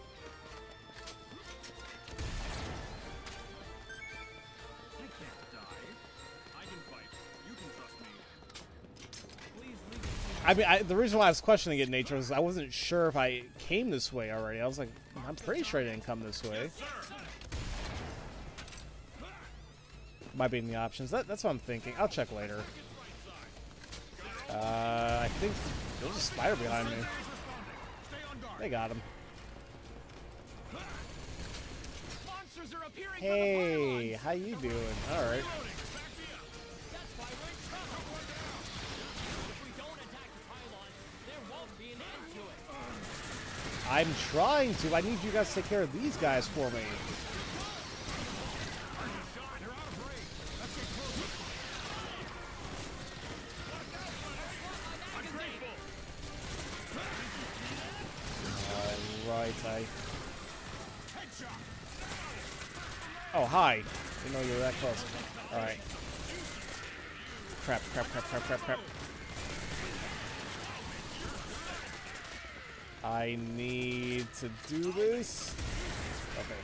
I can't die. I can fight. You can trust me.
Please leave it
I mean, I, the reason why I was questioning it, nature, is I wasn't sure if I came this way already. I was like, I'm pretty sure I didn't come this way. Might be in the options. That, that's what I'm thinking. I'll check later. Uh, I think there's a spider behind me.
Stay on guard.
They got him.
Monsters are appearing
Hey,
from the pylons.
how you doing? All right.
That's why we're in trouble. If we don't attack the pylons, there won't be an end to it.
I'm trying to. I need you guys to take care of these guys for me.
They're out of range. Let's get closer. I'm grateful.
I.
Eh?
Oh, hi. Didn't know you were that close. All right. Crap, crap, crap, crap, crap, crap. I need to do this. Okay.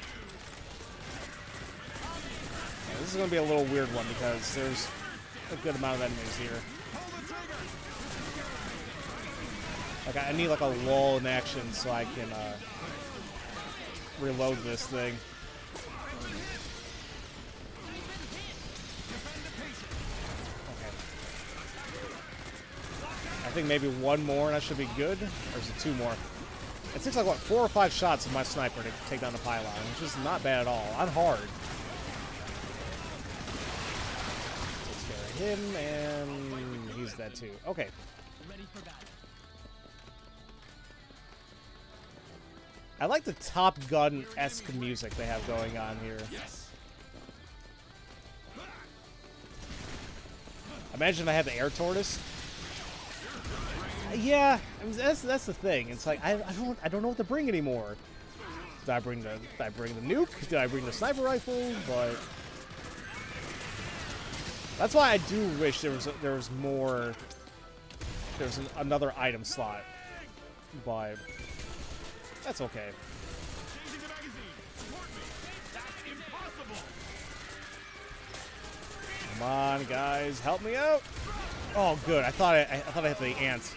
Yeah, this is going to be a little weird one because there's a good amount of enemies here. Like, I need like a lull in action so I can uh, reload this thing. I think maybe one more and I should be good. Or is it two more? It takes like, what, four or five shots of my sniper to take down the pylon, which is not bad at all. I'm hard. Takes care of him, and he's dead too. Okay.
Ready for battle.
I like the Top Gun esque music they have going on here.
Yes.
Imagine I had the air tortoise. Uh, yeah, I mean, that's that's the thing. It's like I, I don't I don't know what to bring anymore. Did I bring the I bring the nuke? Did I bring the sniper rifle? But that's why I do wish there was there was more. There's an, another item slot, but That's okay.
Changing the magazine. Support me. That's impossible.
Come on, guys, help me out. Oh, good. I thought I, I thought I hit the ants.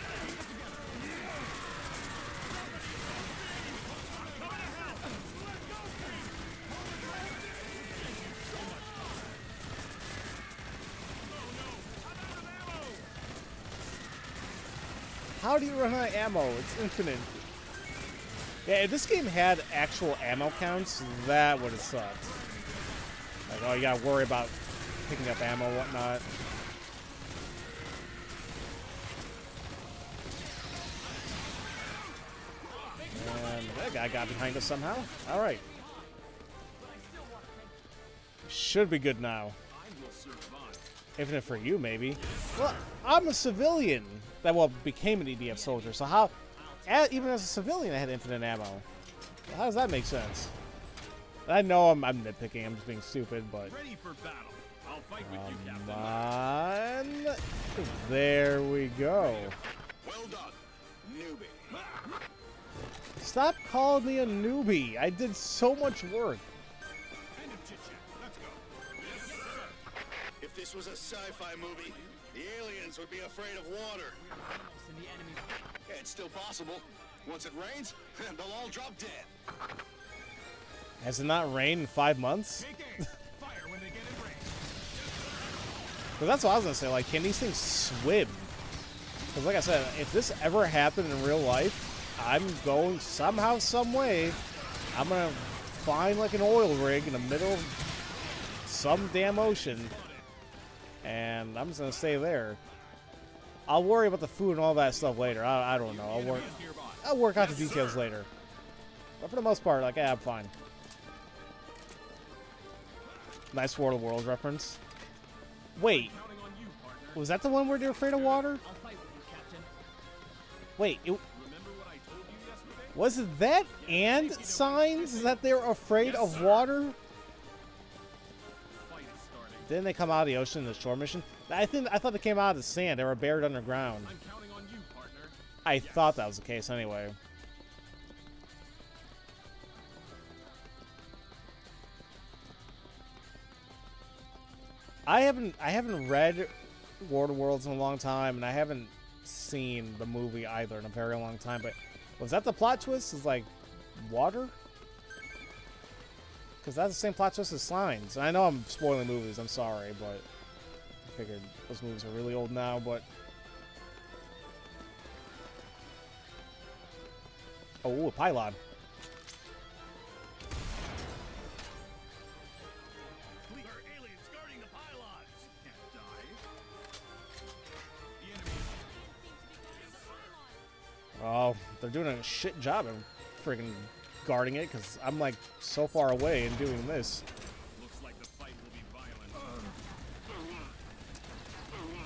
How do you run out of ammo? It's infinite. Yeah, if this game had actual ammo counts, that would have sucked. Like, oh, you gotta worry about picking up ammo, whatnot. And that guy got behind us somehow. All right. Should be good now.
I will survive.
Infinite for you, maybe. Well, I'm a civilian that well became an EDF soldier. So how, a even as a civilian, I had infinite ammo. How does that make sense? I know I'm, I'm nitpicking. I'm just being stupid, but
Ready for battle. I'll fight with you,
come
Captain.
on. There we go.
Well done, newbie.
Stop calling me a newbie. I did so much work.
End of chit chat. Let's go. Yes, sir.
If this was a sci-fi movie, the aliens would be afraid of water.
Animals in the enemy.
Yeah, it's still possible. Once it rains, they'll all drop dead.
Has it not rained in five months?
Fire when they get in range.
But that's what I was gonna say. Like, can these things swim? Because, like I said, if this ever happened in real life, I'm going somehow, some way. I'm gonna find like an oil rig in the middle of some damn ocean, and I'm just gonna stay there. I'll worry about the food and all that stuff later. I, I don't know. I'll work. I'll work out the details later. But for the most part, like, yeah, I'm fine. Nice World of Worlds reference. Wait, was that the one where they're afraid of water?
You.
Wait, it, was it that and signs that they're afraid of water? Didn't they come out of the ocean in the shore mission? I think I thought they came out of the sand. They were buried underground.
I'm counting on you, partner.
I thought that was the case anyway. I haven't I haven't read World of Worlds in a long time, and I haven't seen the movie either in a very long time. But was that the plot twist? Is like water? Because that's the same plot twist as Signs. And I know I'm spoiling movies. I'm sorry, but figured those movies are really old now. But Oh, a pylon. Oh, they're doing a shit job of freaking guarding it because I'm like so far away and doing this.
Looks like the fight will be violent.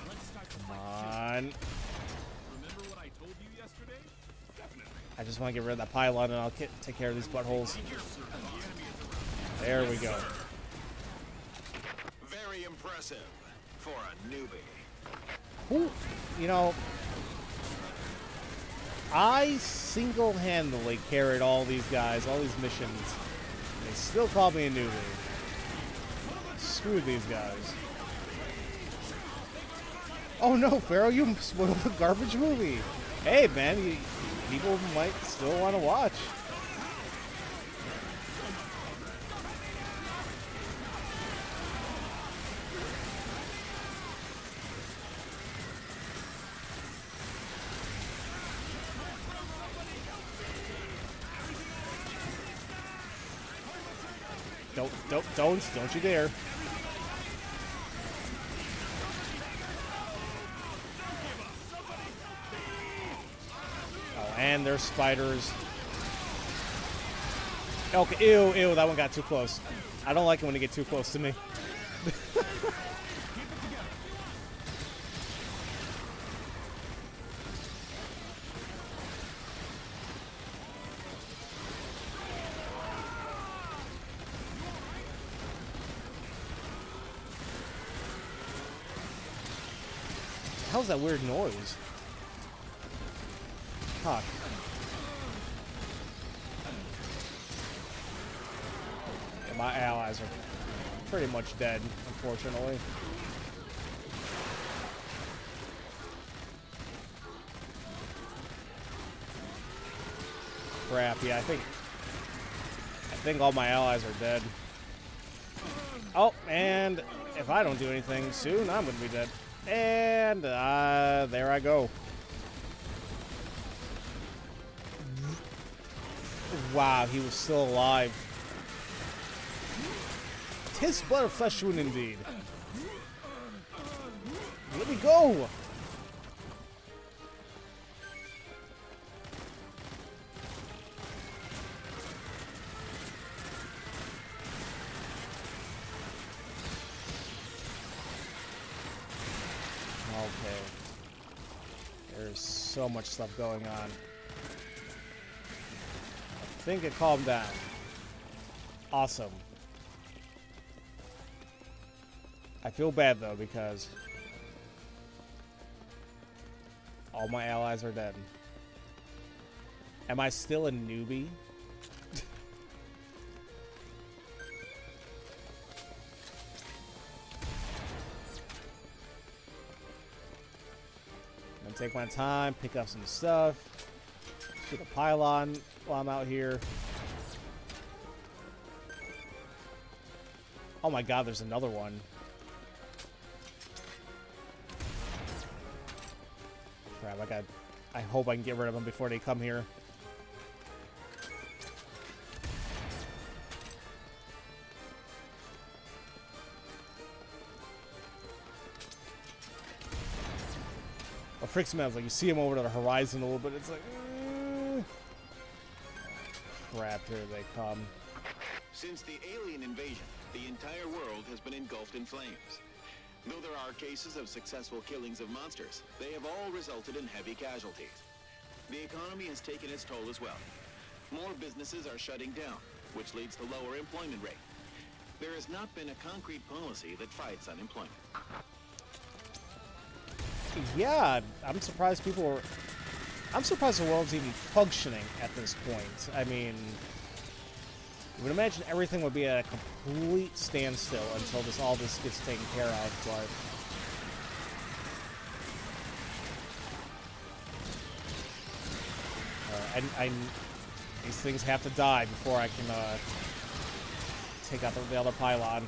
Let's start the
Come
fight.
on.
Remember what I told you yesterday? Definitely.
I just want to get rid of that pylon and I'll ki- take care of these buttholes. There we go.
Very impressive for a newbie.
Who, you know, I single-handedly carried all these guys, all these missions. They still call me a newbie. Screw these guys. Oh no, Pharaoh, you spoiled the garbage movie. Hey, man, you, people might still want to watch. Don't, don't, don't, don't you dare. Oh, and there's spiders. Okay, ew, ew, that one got too close. I don't like it when they get too close to me. that weird noise? Fuck. And my allies are pretty much dead, unfortunately. Crap, yeah, I think I think all my allies are dead. Oh, and if I don't do anything soon, I'm gonna be dead. And uh, there I go. Wow, he was still alive. Tis blood of flesh wound indeed. Let me go! Okay. There's so much stuff going on. I think it calmed down. Awesome. I feel bad though because all my allies are dead. Am I still a newbie? I'm gonna take my time, pick up some stuff, get a pylon while I'm out here. Oh my god, there's another one. I. I hope I can get rid of them before they come here. What freaks me out is like you see them over to the horizon a little bit, it's like... mm. Crap, here they come.
Since the alien invasion, the entire world has been engulfed in flames. Though there are cases of successful killings of monsters, they have all resulted in heavy casualties. The economy has taken its toll as well. More businesses are shutting down, which leads to lower employment rate. There has not been a concrete policy that fights unemployment.
Yeah, I'm surprised people are... I'm surprised the world's even functioning at this point. I mean... You would imagine everything would be at a complete standstill until this all this gets taken care of, but... Uh, I, I, these things have to die before I can uh, take out the, the other pylon.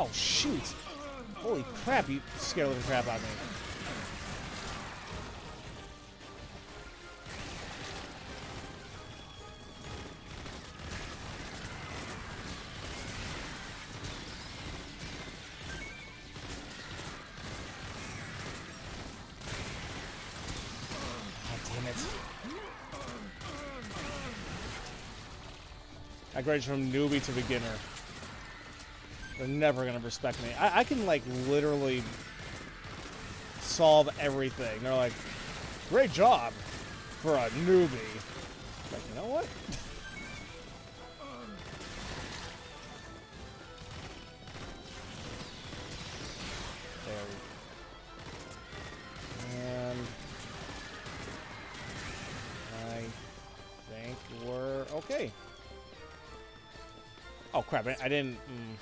Oh, shoot! Holy crap, you scared the crap out of me. Graduated from newbie to beginner. They're never gonna respect me. I, I can like literally solve everything. They're like, great job for a newbie. Like, you know what? there we go. And I think we're okay. Oh crap! I, I didn't. Mm.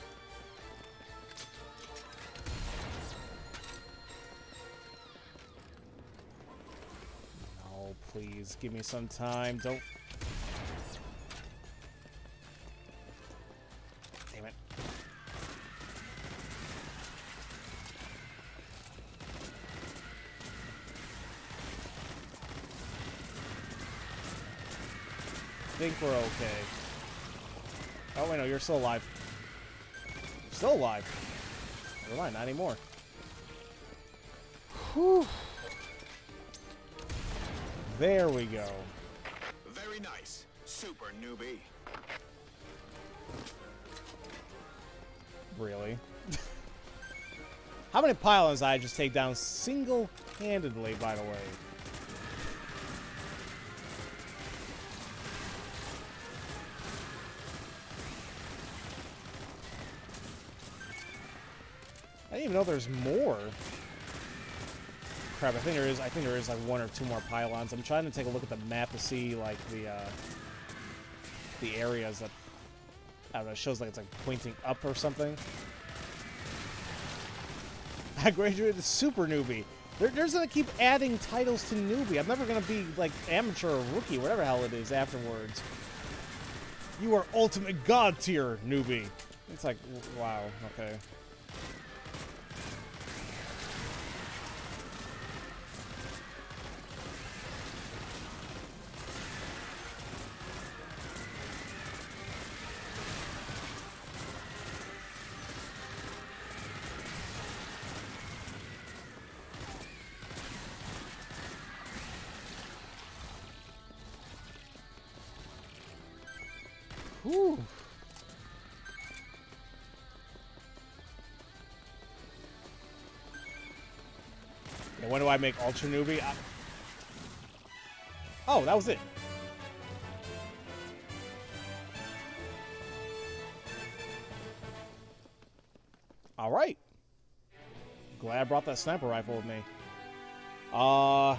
No, please give me some time. Don't. You're still alive. Still alive. Never mind, not anymore. Whew. There we go.
Very nice. Super newbie.
Really? How many pylons did I just take down single-handedly, by the way? Know there's more. Crap, I think there is. I think there is like one or two more pylons. I'm trying to take a look at the map to see like the uh, the areas that I don't know, it shows like it's like pointing up or something. I graduated super newbie. They're, they're just gonna keep adding titles to newbie. I'm never gonna be like amateur or rookie, whatever hell it is afterwards. You are ultimate god tier newbie. It's like, wow, okay. I make Ultra Newbie? I... Oh, that was it. All right. Glad I brought that sniper rifle with me. Uh,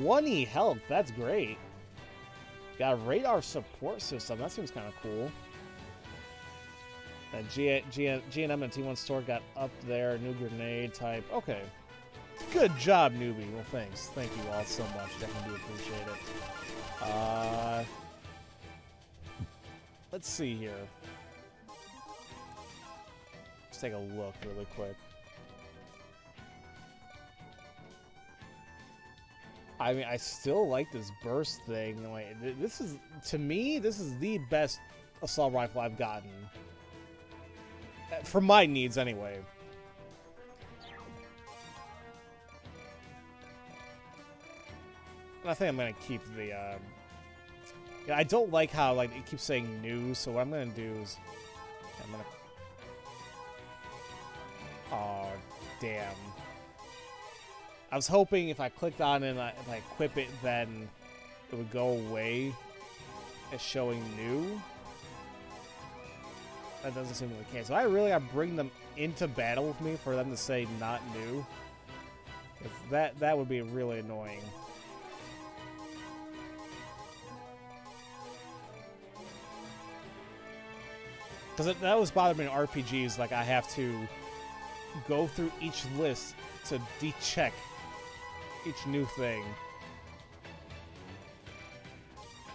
20 health. That's great. Got a radar support system. That seems kind of cool. That G G G&M and T1 store got up there. New grenade type. Okay. Good job, newbie. Well, thanks. Thank you all so much. Definitely do appreciate it. Uh, let's see here. Let's take a look really quick. I mean, I still like this burst thing. Like, this is to me, this is the best assault rifle I've gotten Uh, for my needs, anyway. And I think I'm gonna keep the. Um, yeah, I don't like how like it keeps saying new. So what I'm gonna do is, I'm gonna. Oh, damn. I was hoping if I clicked on it and I, if I equip it, then it would go away as showing new. That doesn't seem like the case. So I really gotta bring them into battle with me for them to say not new. If that that would be really annoying. Because that was bothering me in RPGs. Like I have to go through each list to de-check each new thing.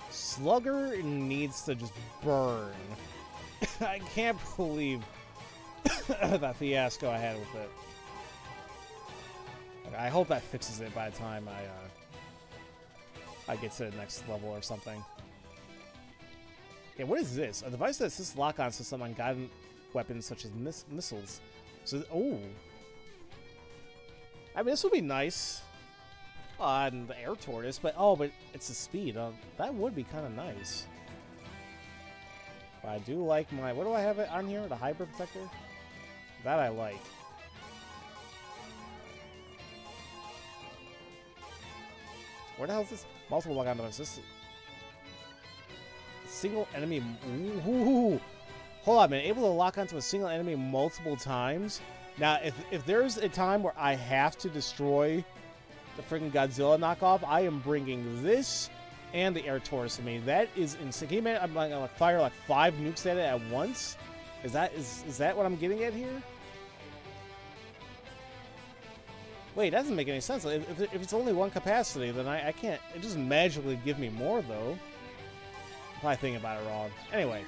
Slugger needs to just burn. I can't believe that fiasco I had with it. I hope that fixes it by the time I uh, I get to the next level or something. Yeah, what is this? A device that assists lock-on system on guided weapons such as miss missiles. So, oh, I mean, this would be nice on the air tortoise, but oh, but it's the speed. Uh, that would be kind of nice. But I do like my. What do I have it on here? The Hyper protector. That I like. Where the hell is this? Multiple lock on devices. Single enemy. Ooh, Hold on, man. Able to lock onto a single enemy multiple times. Now, if if there's a time where I have to destroy the freaking Godzilla knockoff, I am bringing this and the air tortoise with me. That is insane. Can you imagine? I'm like, like fire like five nukes at it at once. Is that is is that what I'm getting at here? Wait, that doesn't make any sense. If, if, it's only one capacity, then I, I can't. It doesn't magically give me more though. I'm probably thinking about it wrong. Anyway,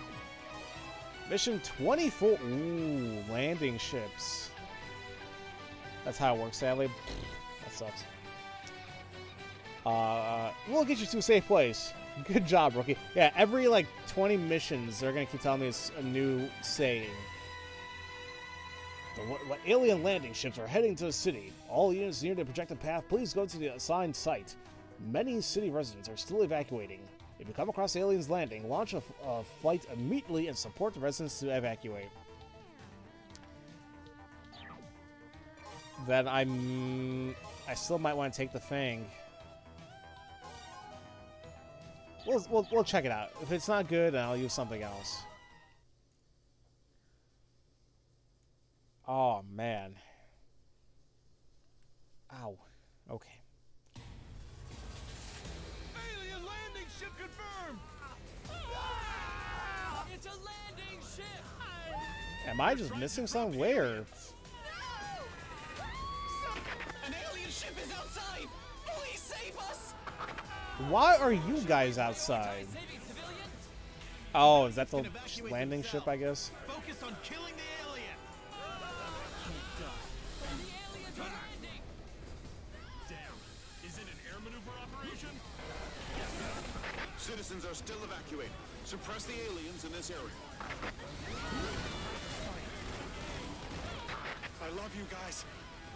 mission 24. Ooh, landing ships. That's how it works. Sadly, that sucks. Uh, we'll get you to a safe place. Good job, rookie. Yeah, every like 20 missions, they're gonna keep telling me it's a new saying. The what alien landing ships are heading to the city. All units near the projected path, please go to the assigned site. Many city residents are still evacuating. If you come across aliens landing, launch a, a flight immediately and support the residents to evacuate. Then I'm. I still might want to take the Fang. We'll, we'll, we'll check it out. If it's not good, then I'll use something else. Oh, man. Ow. Okay.
Alien landing ship confirmed!
It's a landing ship!
Am I just missing something? Where? Why are you guys outside? Oh, is that the landing ship, I guess?
Focus on killing the alien.
The aliens are landing!
Damn. Is it an air maneuver operation?
Citizens are still evacuating. Suppress the aliens in this area. I love you guys.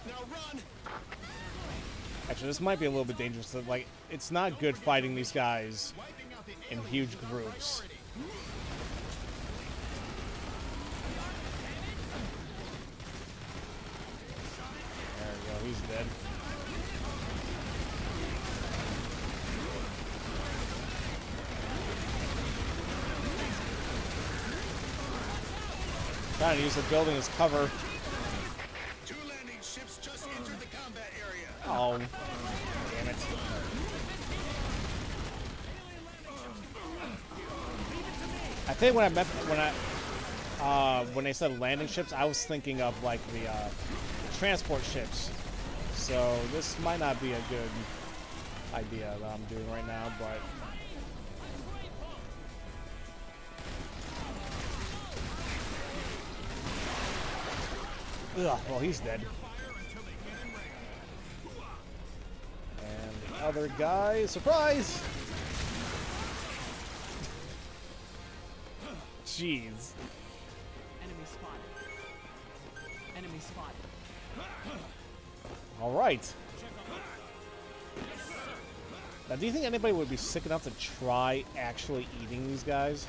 Now run!
Actually, this might be a little bit dangerous. Like, it's not good fighting these guys in huge groups. There we go. He's dead. Trying to use the building as cover. Damn it. I think when I met when I uh, when they said landing ships, I was thinking of like the uh, transport ships. So this might not be a good idea that I'm doing right now, but Ugh, well he's dead. Other guy, surprise! Jeez.
Enemy spotted. Enemy spotted.
All right. Now, do you think anybody would be sick enough to try actually eating these guys?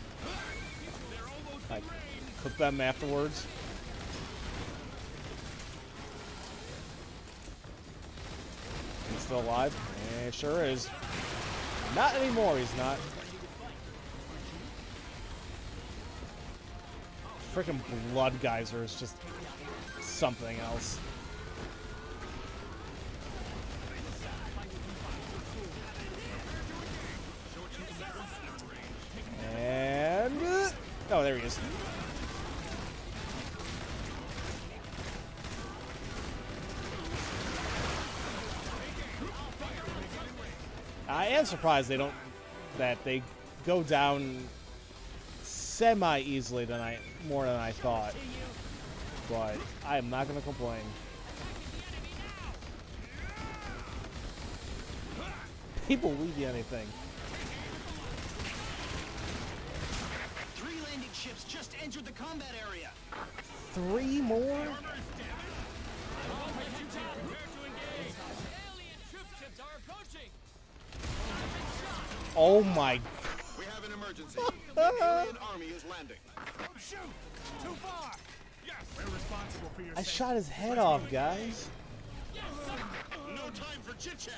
Like, cook them afterwards? Still alive? Yeah, sure is. Not anymore, he's not. Freaking blood geyser is just something else. And uh, oh, there he is. Am surprised they don't that they go down semi easily than I more than I thought. But I am not gonna complain. People leave you anything.
Three landing ships just entered the combat area.
Three more? Oh my
We have an emergency. the alien army is landing.
Shoot! Too far! Yes! We're responsible for your
I
safety.
shot his head off, guys.
No time for chit chat.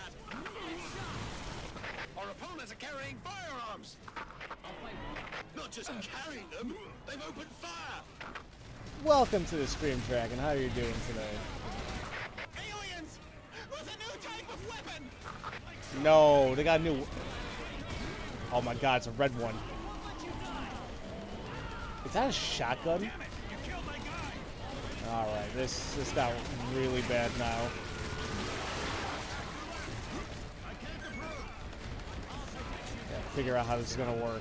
Our opponents are carrying firearms. Not just carrying them, they've opened fire.
Welcome to the Scream Dragon. How are you doing today?
Aliens! With a new type of weapon!
No, they got a new. Oh my god, it's a red one. Is that a shotgun? Alright, this this got really bad now. Yeah, figure out how this is gonna work.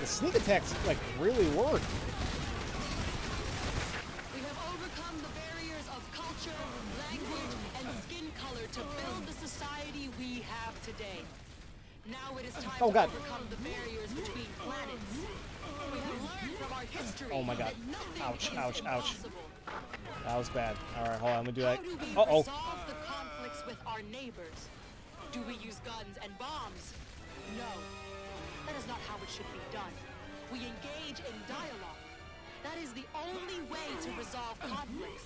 The sneak attacks like really work.
Our history
Oh, my God. Ouch, ouch, ouch. That was bad. Alright, hold on, let me do that. Uh oh.
resolve the conflicts with our neighbors? Do we use guns and bombs? No. That is not how it should be done. We engage in dialogue. That is the only way to resolve conflicts.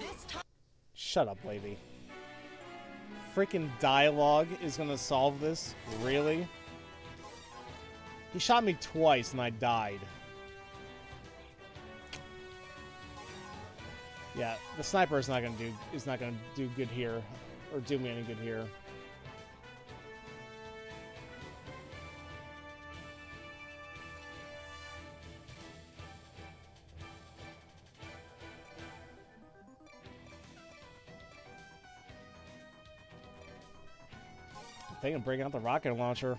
This time
Shut up, lady. Freaking dialogue is gonna solve this? Really? He shot me twice and I died. Yeah, the sniper is not gonna do is not gonna do good here. or do me any good here. I think I'm out the rocket launcher.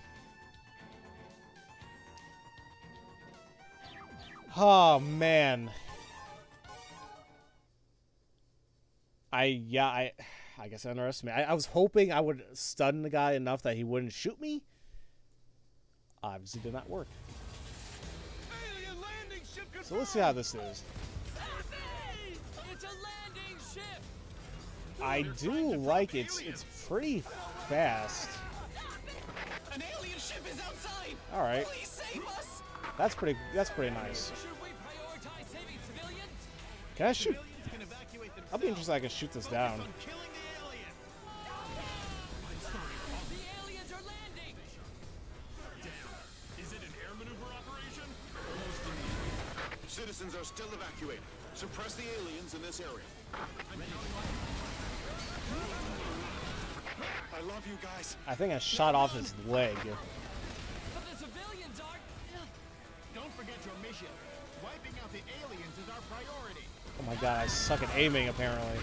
Oh man. I yeah, I I guess I underestimated. I, I was hoping I would stun the guy enough that he wouldn't shoot me. Obviously did not work. So let's see how this is. I do like it's it's pretty fast.
An alien ship is outside!
All right.
Please save us!
That's pretty that's pretty nice.
Should we prioritize saving civilians?
Can I shoot?
Can
I'll be interested if I can shoot this down.
on killing the alien.
The aliens are landing!
Is it an air maneuver operation?
Citizens are still evacuating. Suppress the aliens in this area. I love you guys.
I think I shot off his leg. Oh my god, I suck at aiming apparently.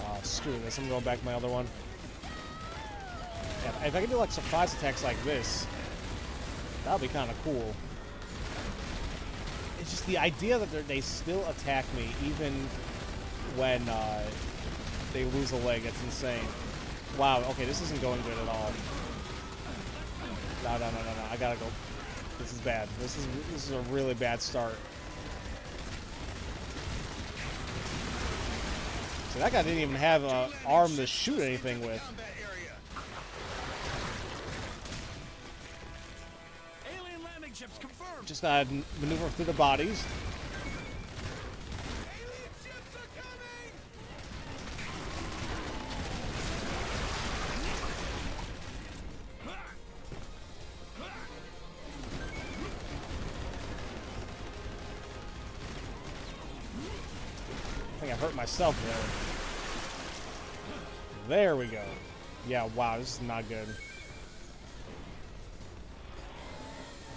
Oh, screw this. I'm going back to my other one. Yeah, if I can do like surprise attacks like this, that'll be kind of cool. It's just the idea that they still attack me even when uh, they lose a leg. It's insane. Wow, okay, this isn't going good at all. No, no, no, no, no. I gotta go. This is bad. This is this is a really bad start. So that guy didn't even have an arm to shoot anything with.
Just that area. Alien landing ships confirmed.
Just uh, maneuver through the bodies. There we go. Yeah, wow, this is not good.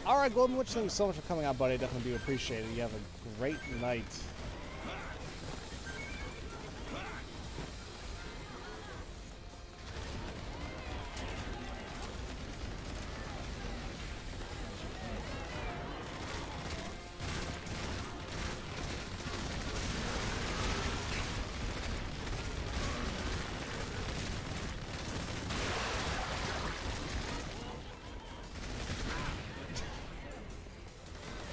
Alright, Golden Witch, thank you so much for coming out, buddy. Definitely do appreciate it. You have a great night.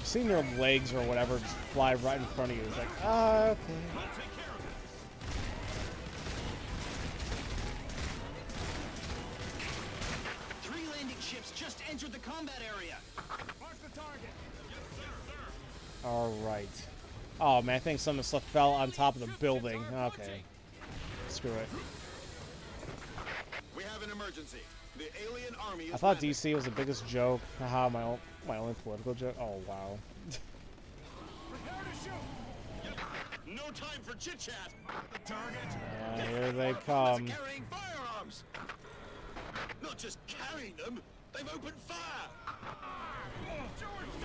Seeing your legs or whatever just fly right in front of you is like, ah, okay.
Three landing ships just entered the combat area.
Mark the target. Yes, sir, sir.
All right. Oh man, I think some of the stuff fell on top of the building. Okay. Screw it.
We have an emergency. The alien army is
I thought. DC was the biggest joke. Haha, my own, my only political joke. Oh wow.
Prepare to shoot.
No time for chit chat.
The target.
Yeah, here they come.
carrying firearms. Not just carrying them, they've opened fire.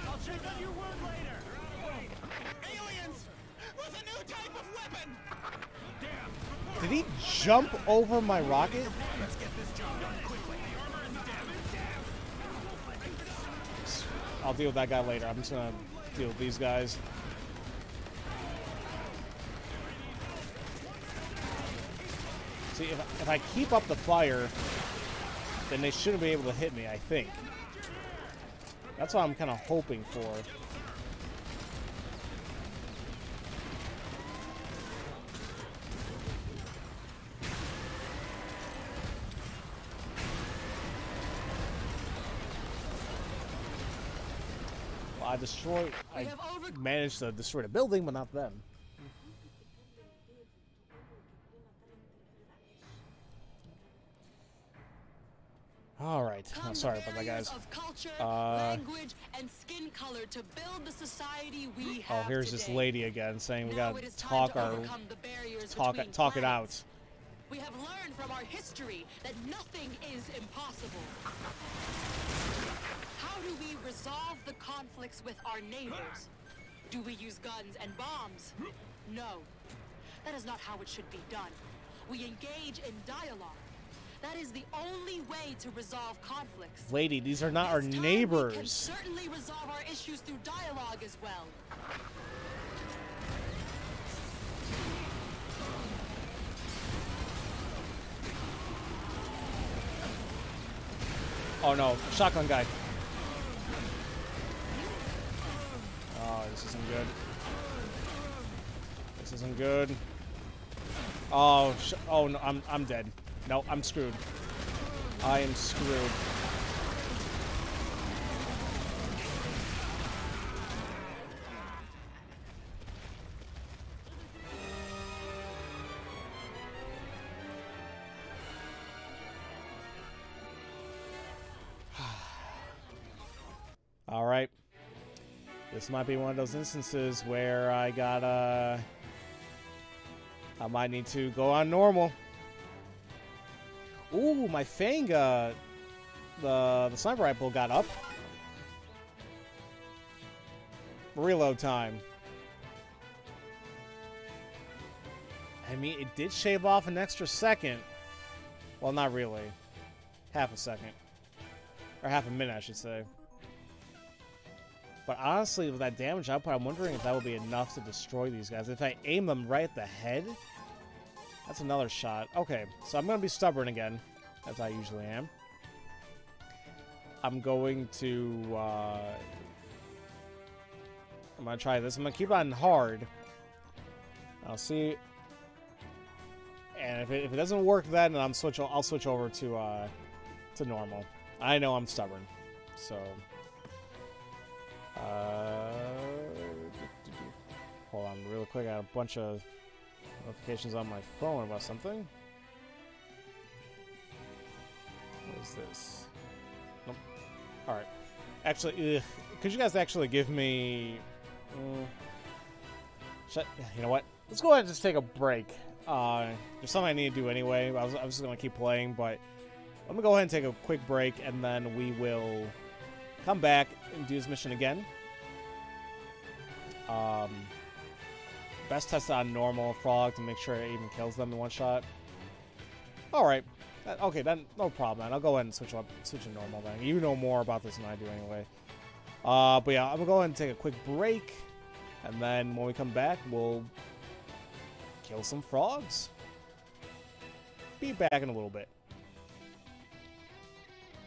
I'll check on your word later. Aliens with a new type of weapon.
Did he jump over my rocket?
Let's get this job done
I'll deal with that guy later. I'm just gonna deal with these guys. See, if, if I keep up the fire, then they shouldn't be able to hit me, I think. That's what I'm kind of hoping for. I destroyed. I managed to destroy the building, but not them. All right. I'm sorry about that, guys.
Of culture,
Uh,
language, and skin color to build the society we
Oh, here's this lady again saying we
Now
gotta
it is time
talk our
overcome the barriers
talk talk it out.
We have learned from our history that nothing is impossible. How do we resolve the conflicts with our neighbors? Do we use guns and bombs? No. That is not how it should be done. We engage in dialogue. That is the only way to resolve conflicts.
Lady, these are not our
This time We can
neighbors.
certainly resolve our issues through dialogue as well.
Oh no, shotgun guy. Oh, this isn't good. This isn't good. Oh, oh no, I'm I'm dead. No, I'm screwed. I am screwed. This might be one of those instances where I gotta. I might need to go on normal. Ooh, my Fanga, uh, the the sniper rifle got up. Reload time. I mean, it did shave off an extra second. Well, not really. Half a second. Or half a minute, I should say. But honestly, with that damage output, I'm wondering if that would be enough to destroy these guys. If I aim them right at the head, that's another shot. Okay, so I'm going to be stubborn again, as I usually am. I'm going to... Uh, I'm going to try this. I'm going to keep on hard. I'll see... And if it, if it doesn't work then, then I'm switch, I'll switch over to, uh, to normal. I know I'm stubborn, so... Uh, hold on real quick. I got a bunch of notifications on my phone about something. What is this? Nope. Alright. Actually, ugh, could you guys actually give me... Mm, shut, you know what? Let's go ahead and just take a break. Uh, there's something I need to do anyway. I was, I was just going to keep playing, but let me go ahead and take a quick break, and then we will come back and do his mission again. Um, best test on normal frog to make sure it even kills them in one shot. All right, That- okay, then no problem. Man. I'll go ahead and switch up, switch to normal then. You know more about this than I do anyway. Uh, but yeah, I'm gonna go ahead and take a quick break, and then when we come back, we'll kill some frogs. Be back in a little bit.